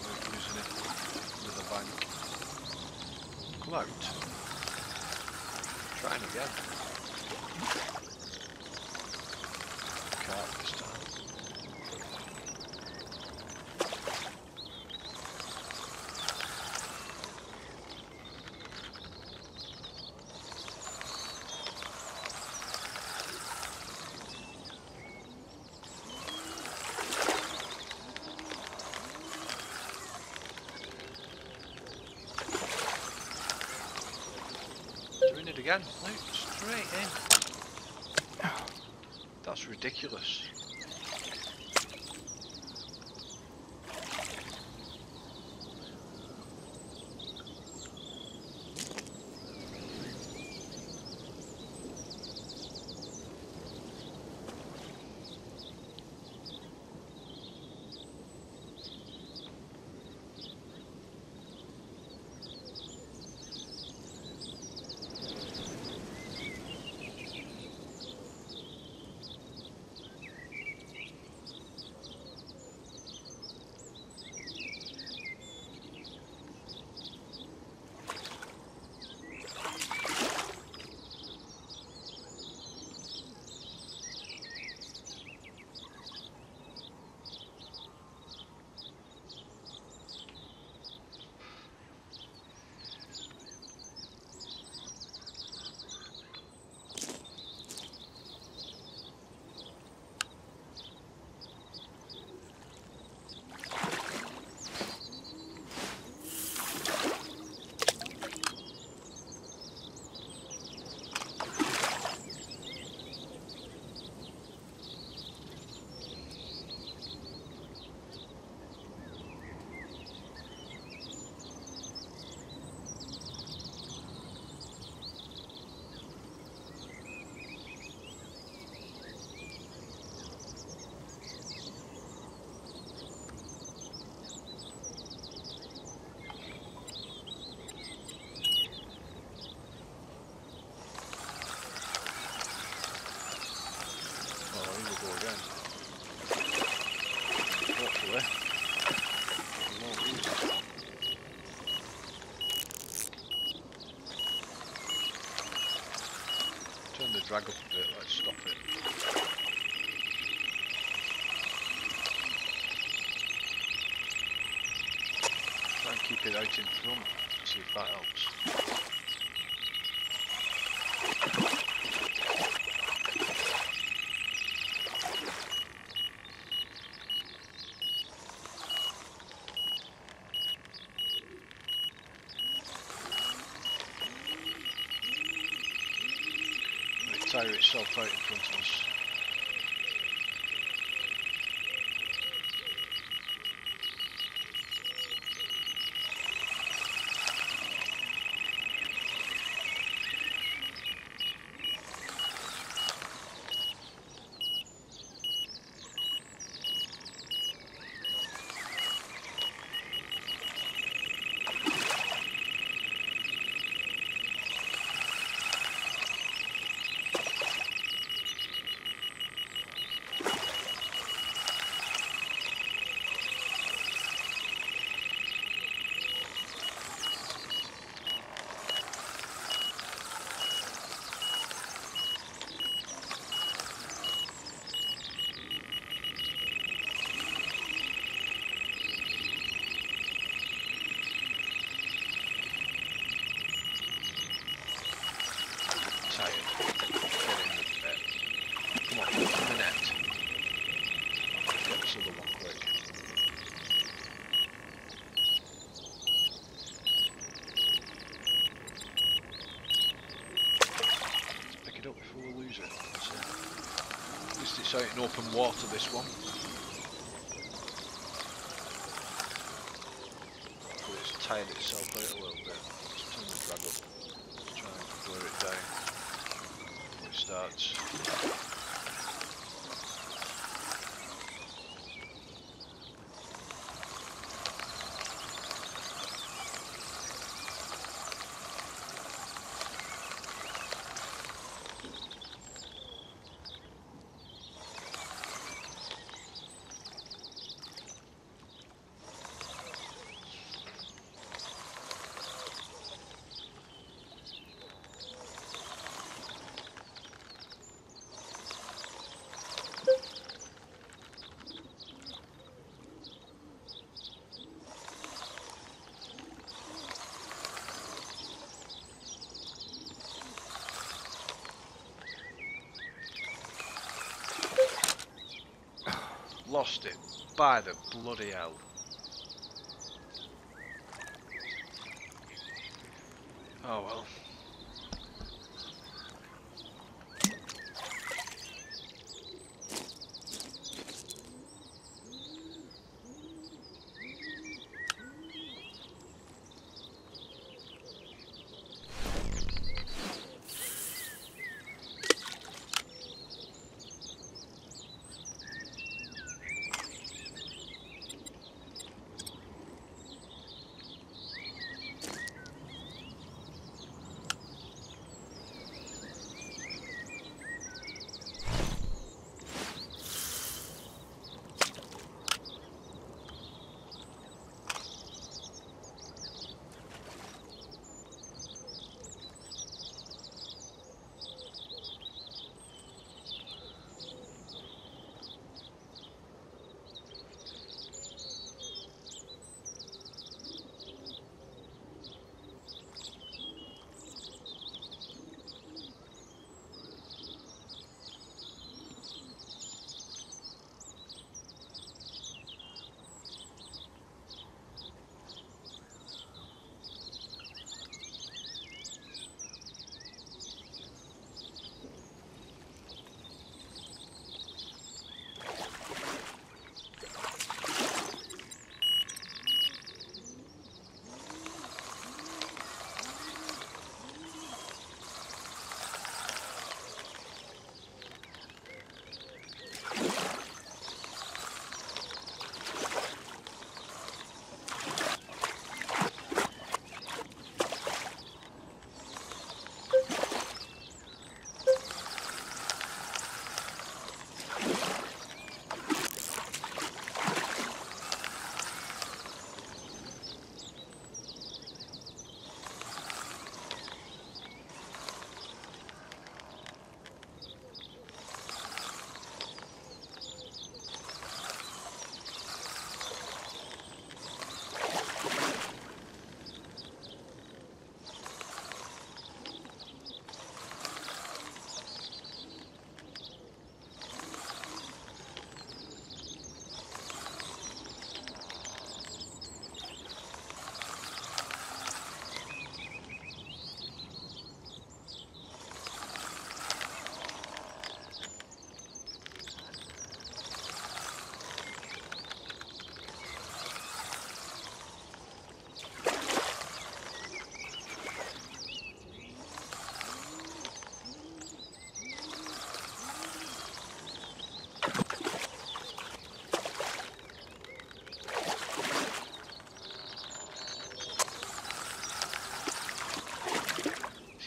We're using it with a bank. Come out. Trying again. Can't this time. Doing it again. Look, straight in. That's ridiculous. Drag up a bit, let's stop it. Try and keep it out in front, see if that helps. Let it tire itself out in front of us. Out in open water, this one. But it's tired itself out a little bit. Let's turn the drag up. Let's try and blur it down. Before it starts. Lost it. By the bloody hell. Oh well.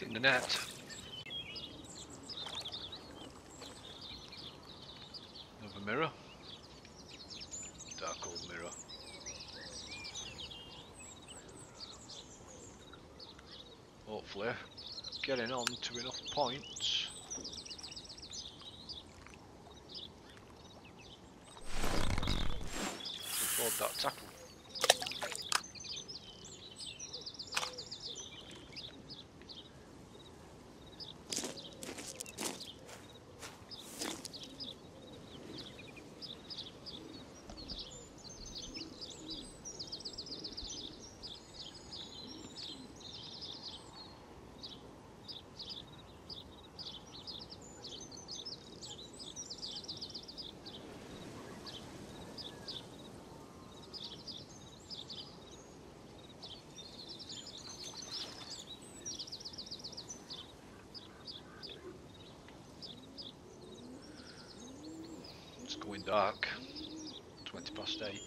In the net. Another mirror. Dark old mirror. Hopefully, getting on to enough points. Dark. 20 past 8.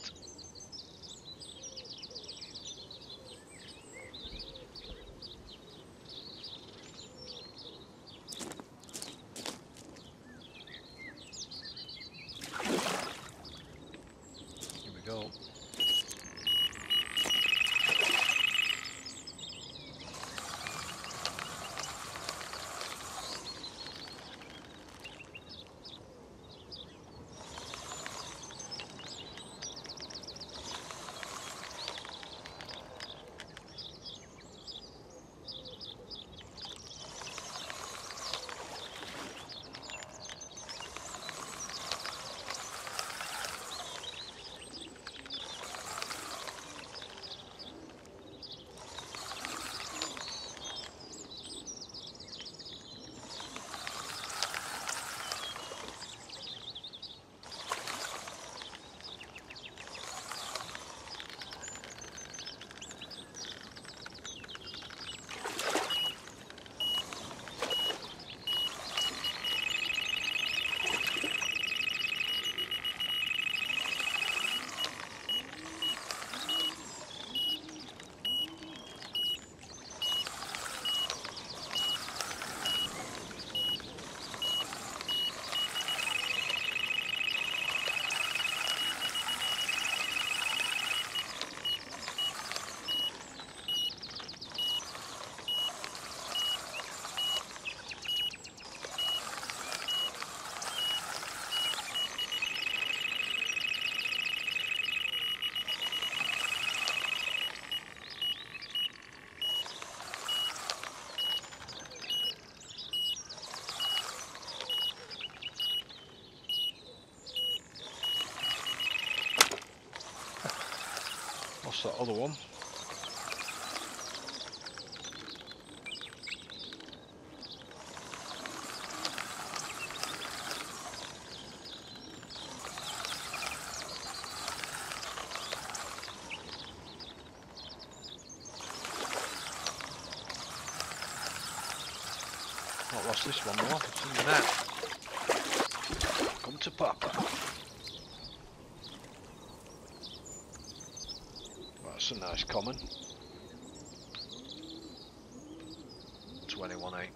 What's that other one? This one more. It's in the net. Come to Papa. That's a nice common. 21.8.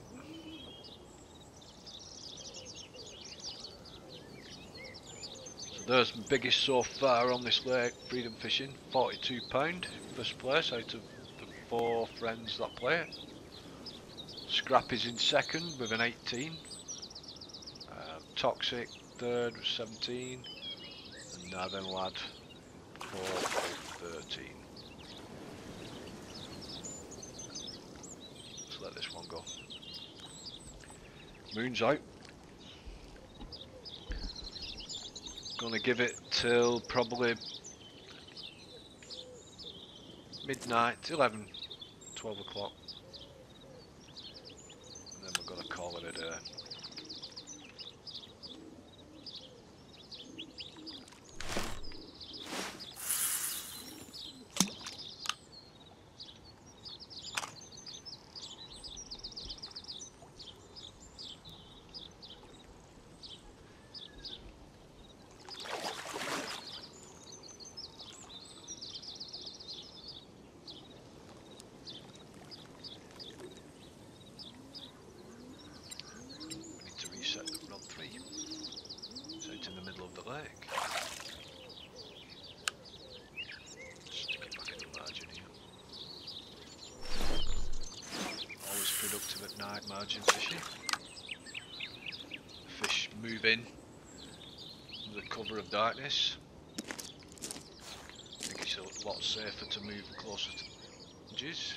So there's my biggest so far on this lake, freedom fishing, £42, first place out of the four friends that play it. Scrap is in second with an 18. Um, Toxic third with 17. And Nathan Lad fourth 13. Let's let this one go. Moon's out. Gonna give it till probably midnight, 11, 12 o'clock. And then we're gonna call it a day. We need to reset the rod three. So it's in the middle of the lake. Stick it back in the margin here. Always productive at night margin fishing. Fish move in under the cover of darkness. I think it's a lot safer to move closer to edges.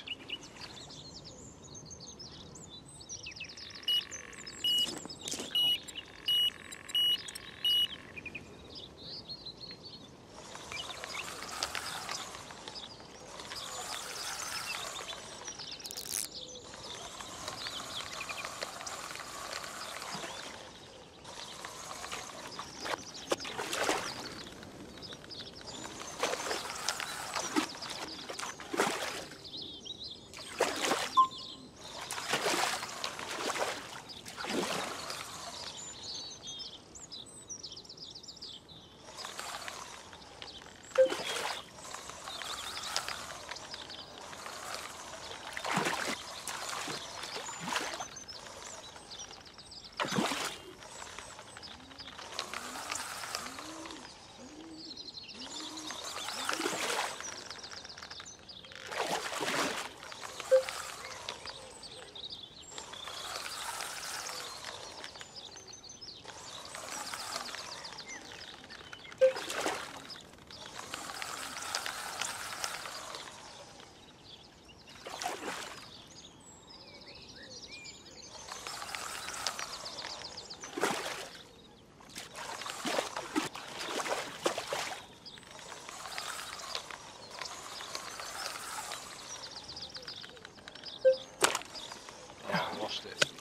Oh, I lost it.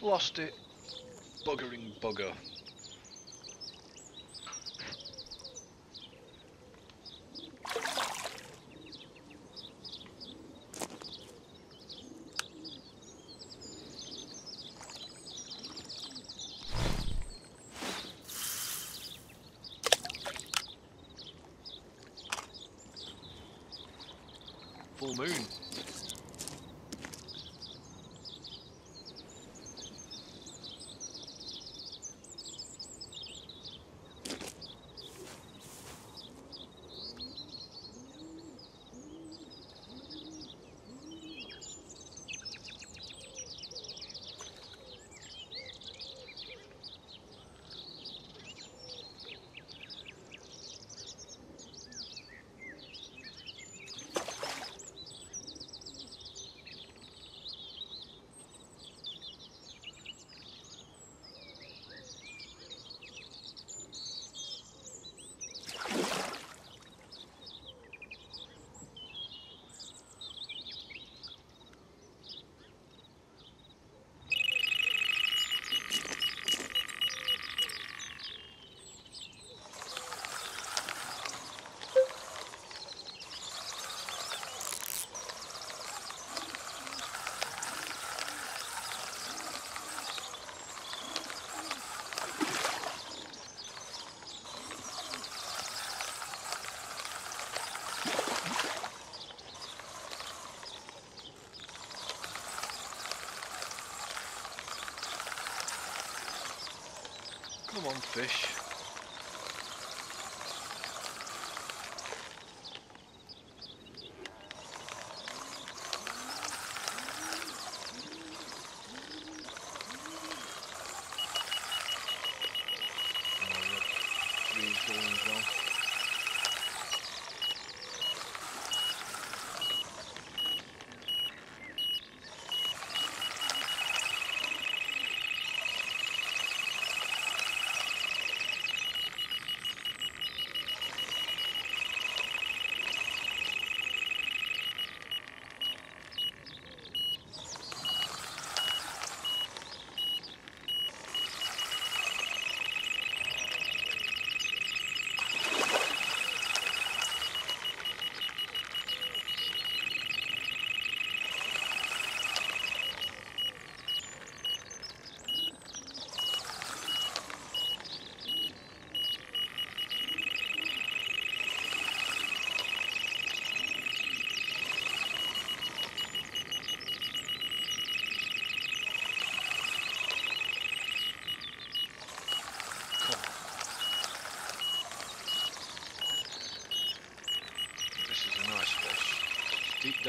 Lost it. Buggering bugger. one fish.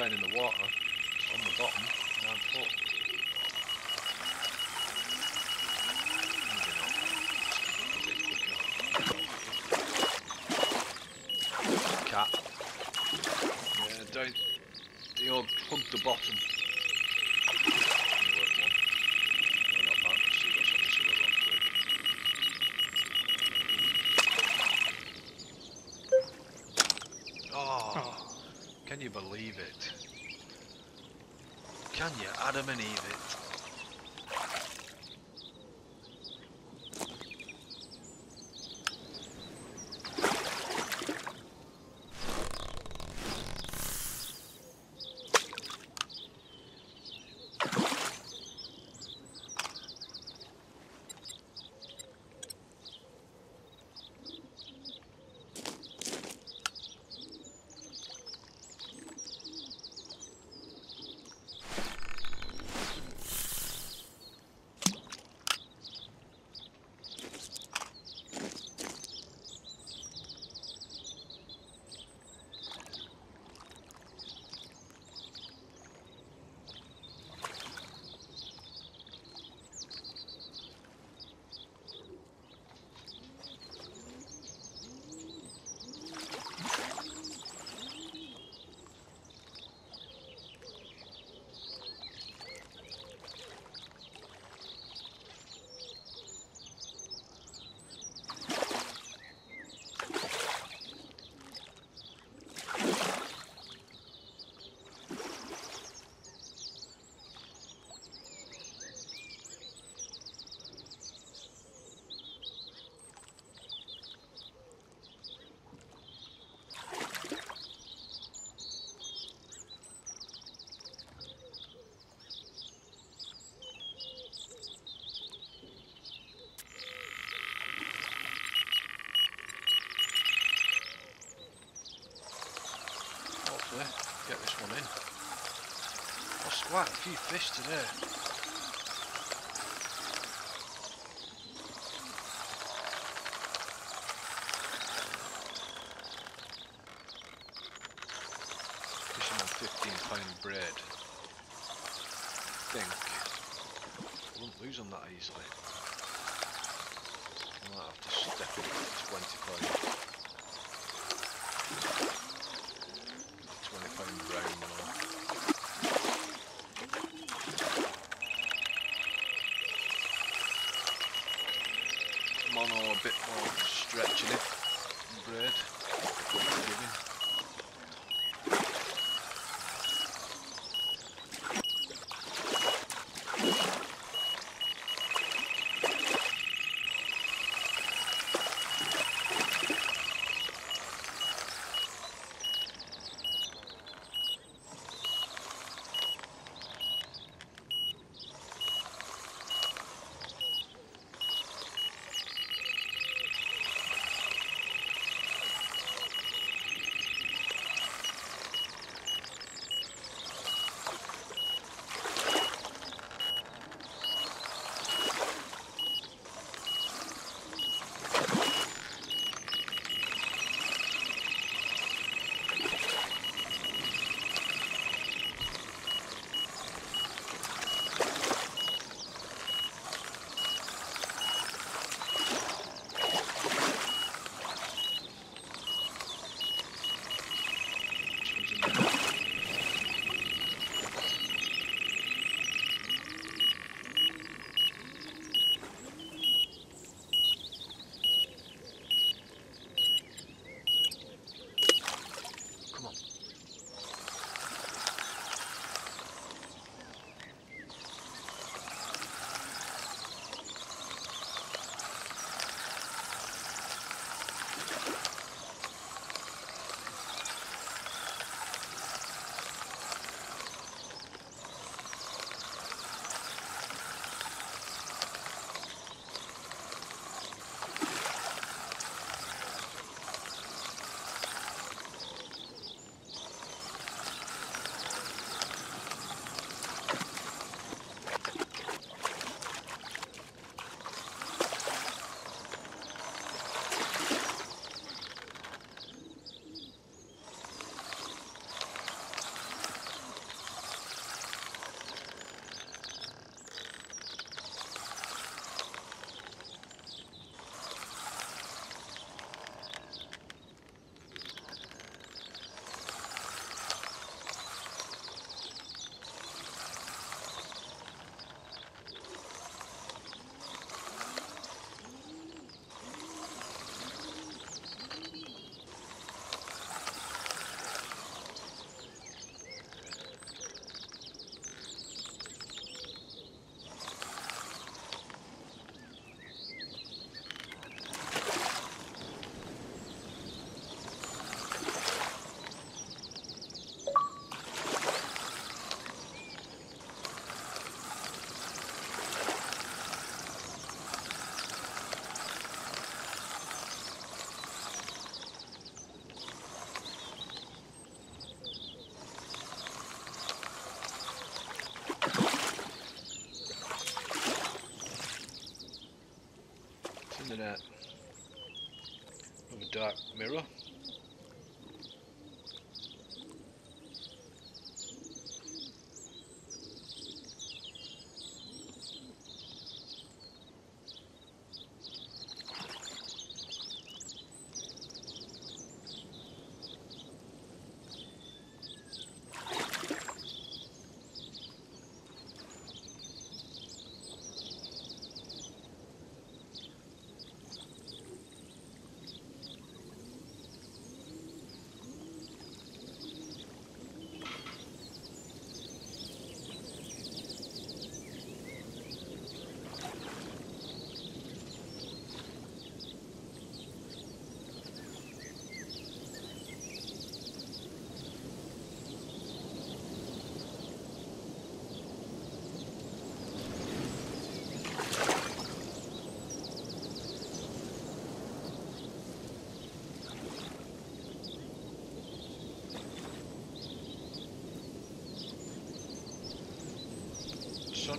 Down in the water. It's on the bottom. Nine foot. Maybe not. A bit quicker. Cat. Yeah, don't. They all hug the bottom. Only work one. No, not that. Let's see what's on this other rock quick. Oh, Oh, can you believe it? Can you, Adam and Eve it? Hopefully, get this one in. Lost quite a few fish today. Fishing on 15 pound braid. think I won't lose on that easily. Net. Of a dark mirror.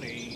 money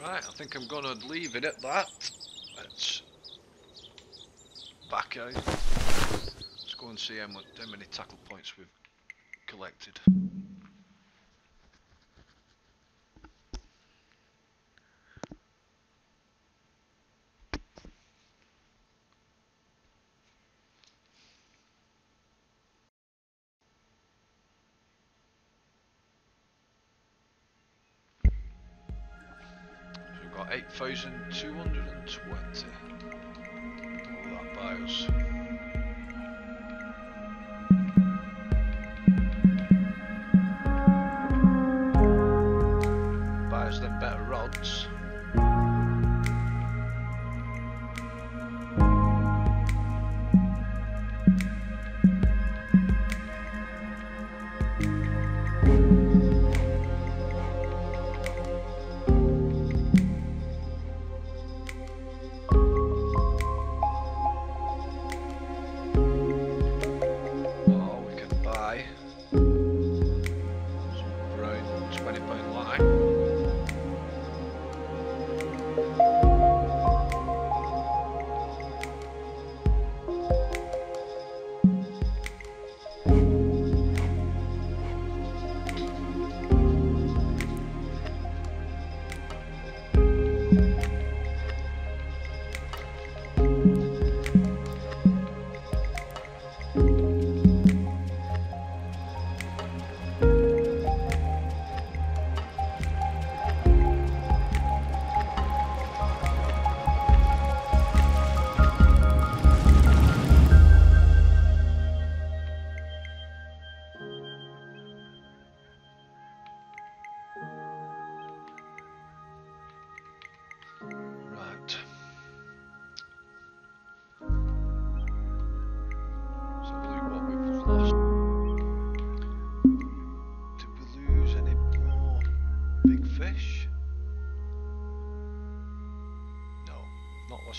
Right, I think I'm gonna leave it at that. Let's back out. Let's go and see how, how many tackle points we've collected. 1,220.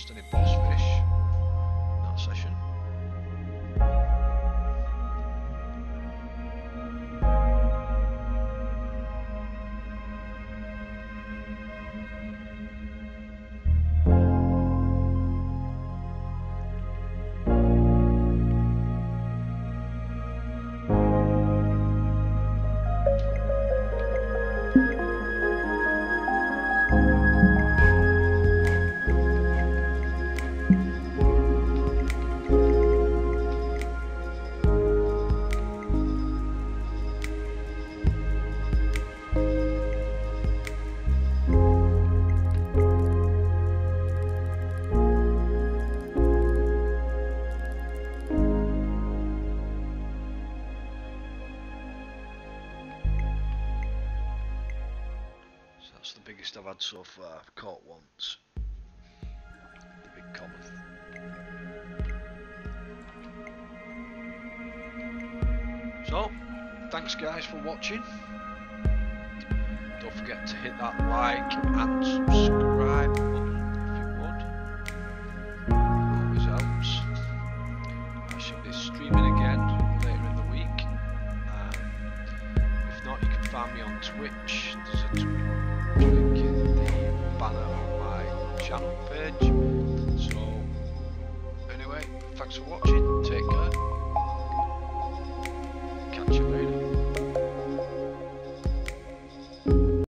Not lost any had so far. Caught once. The big common. So, thanks guys for watching. Don't forget to hit that like and subscribe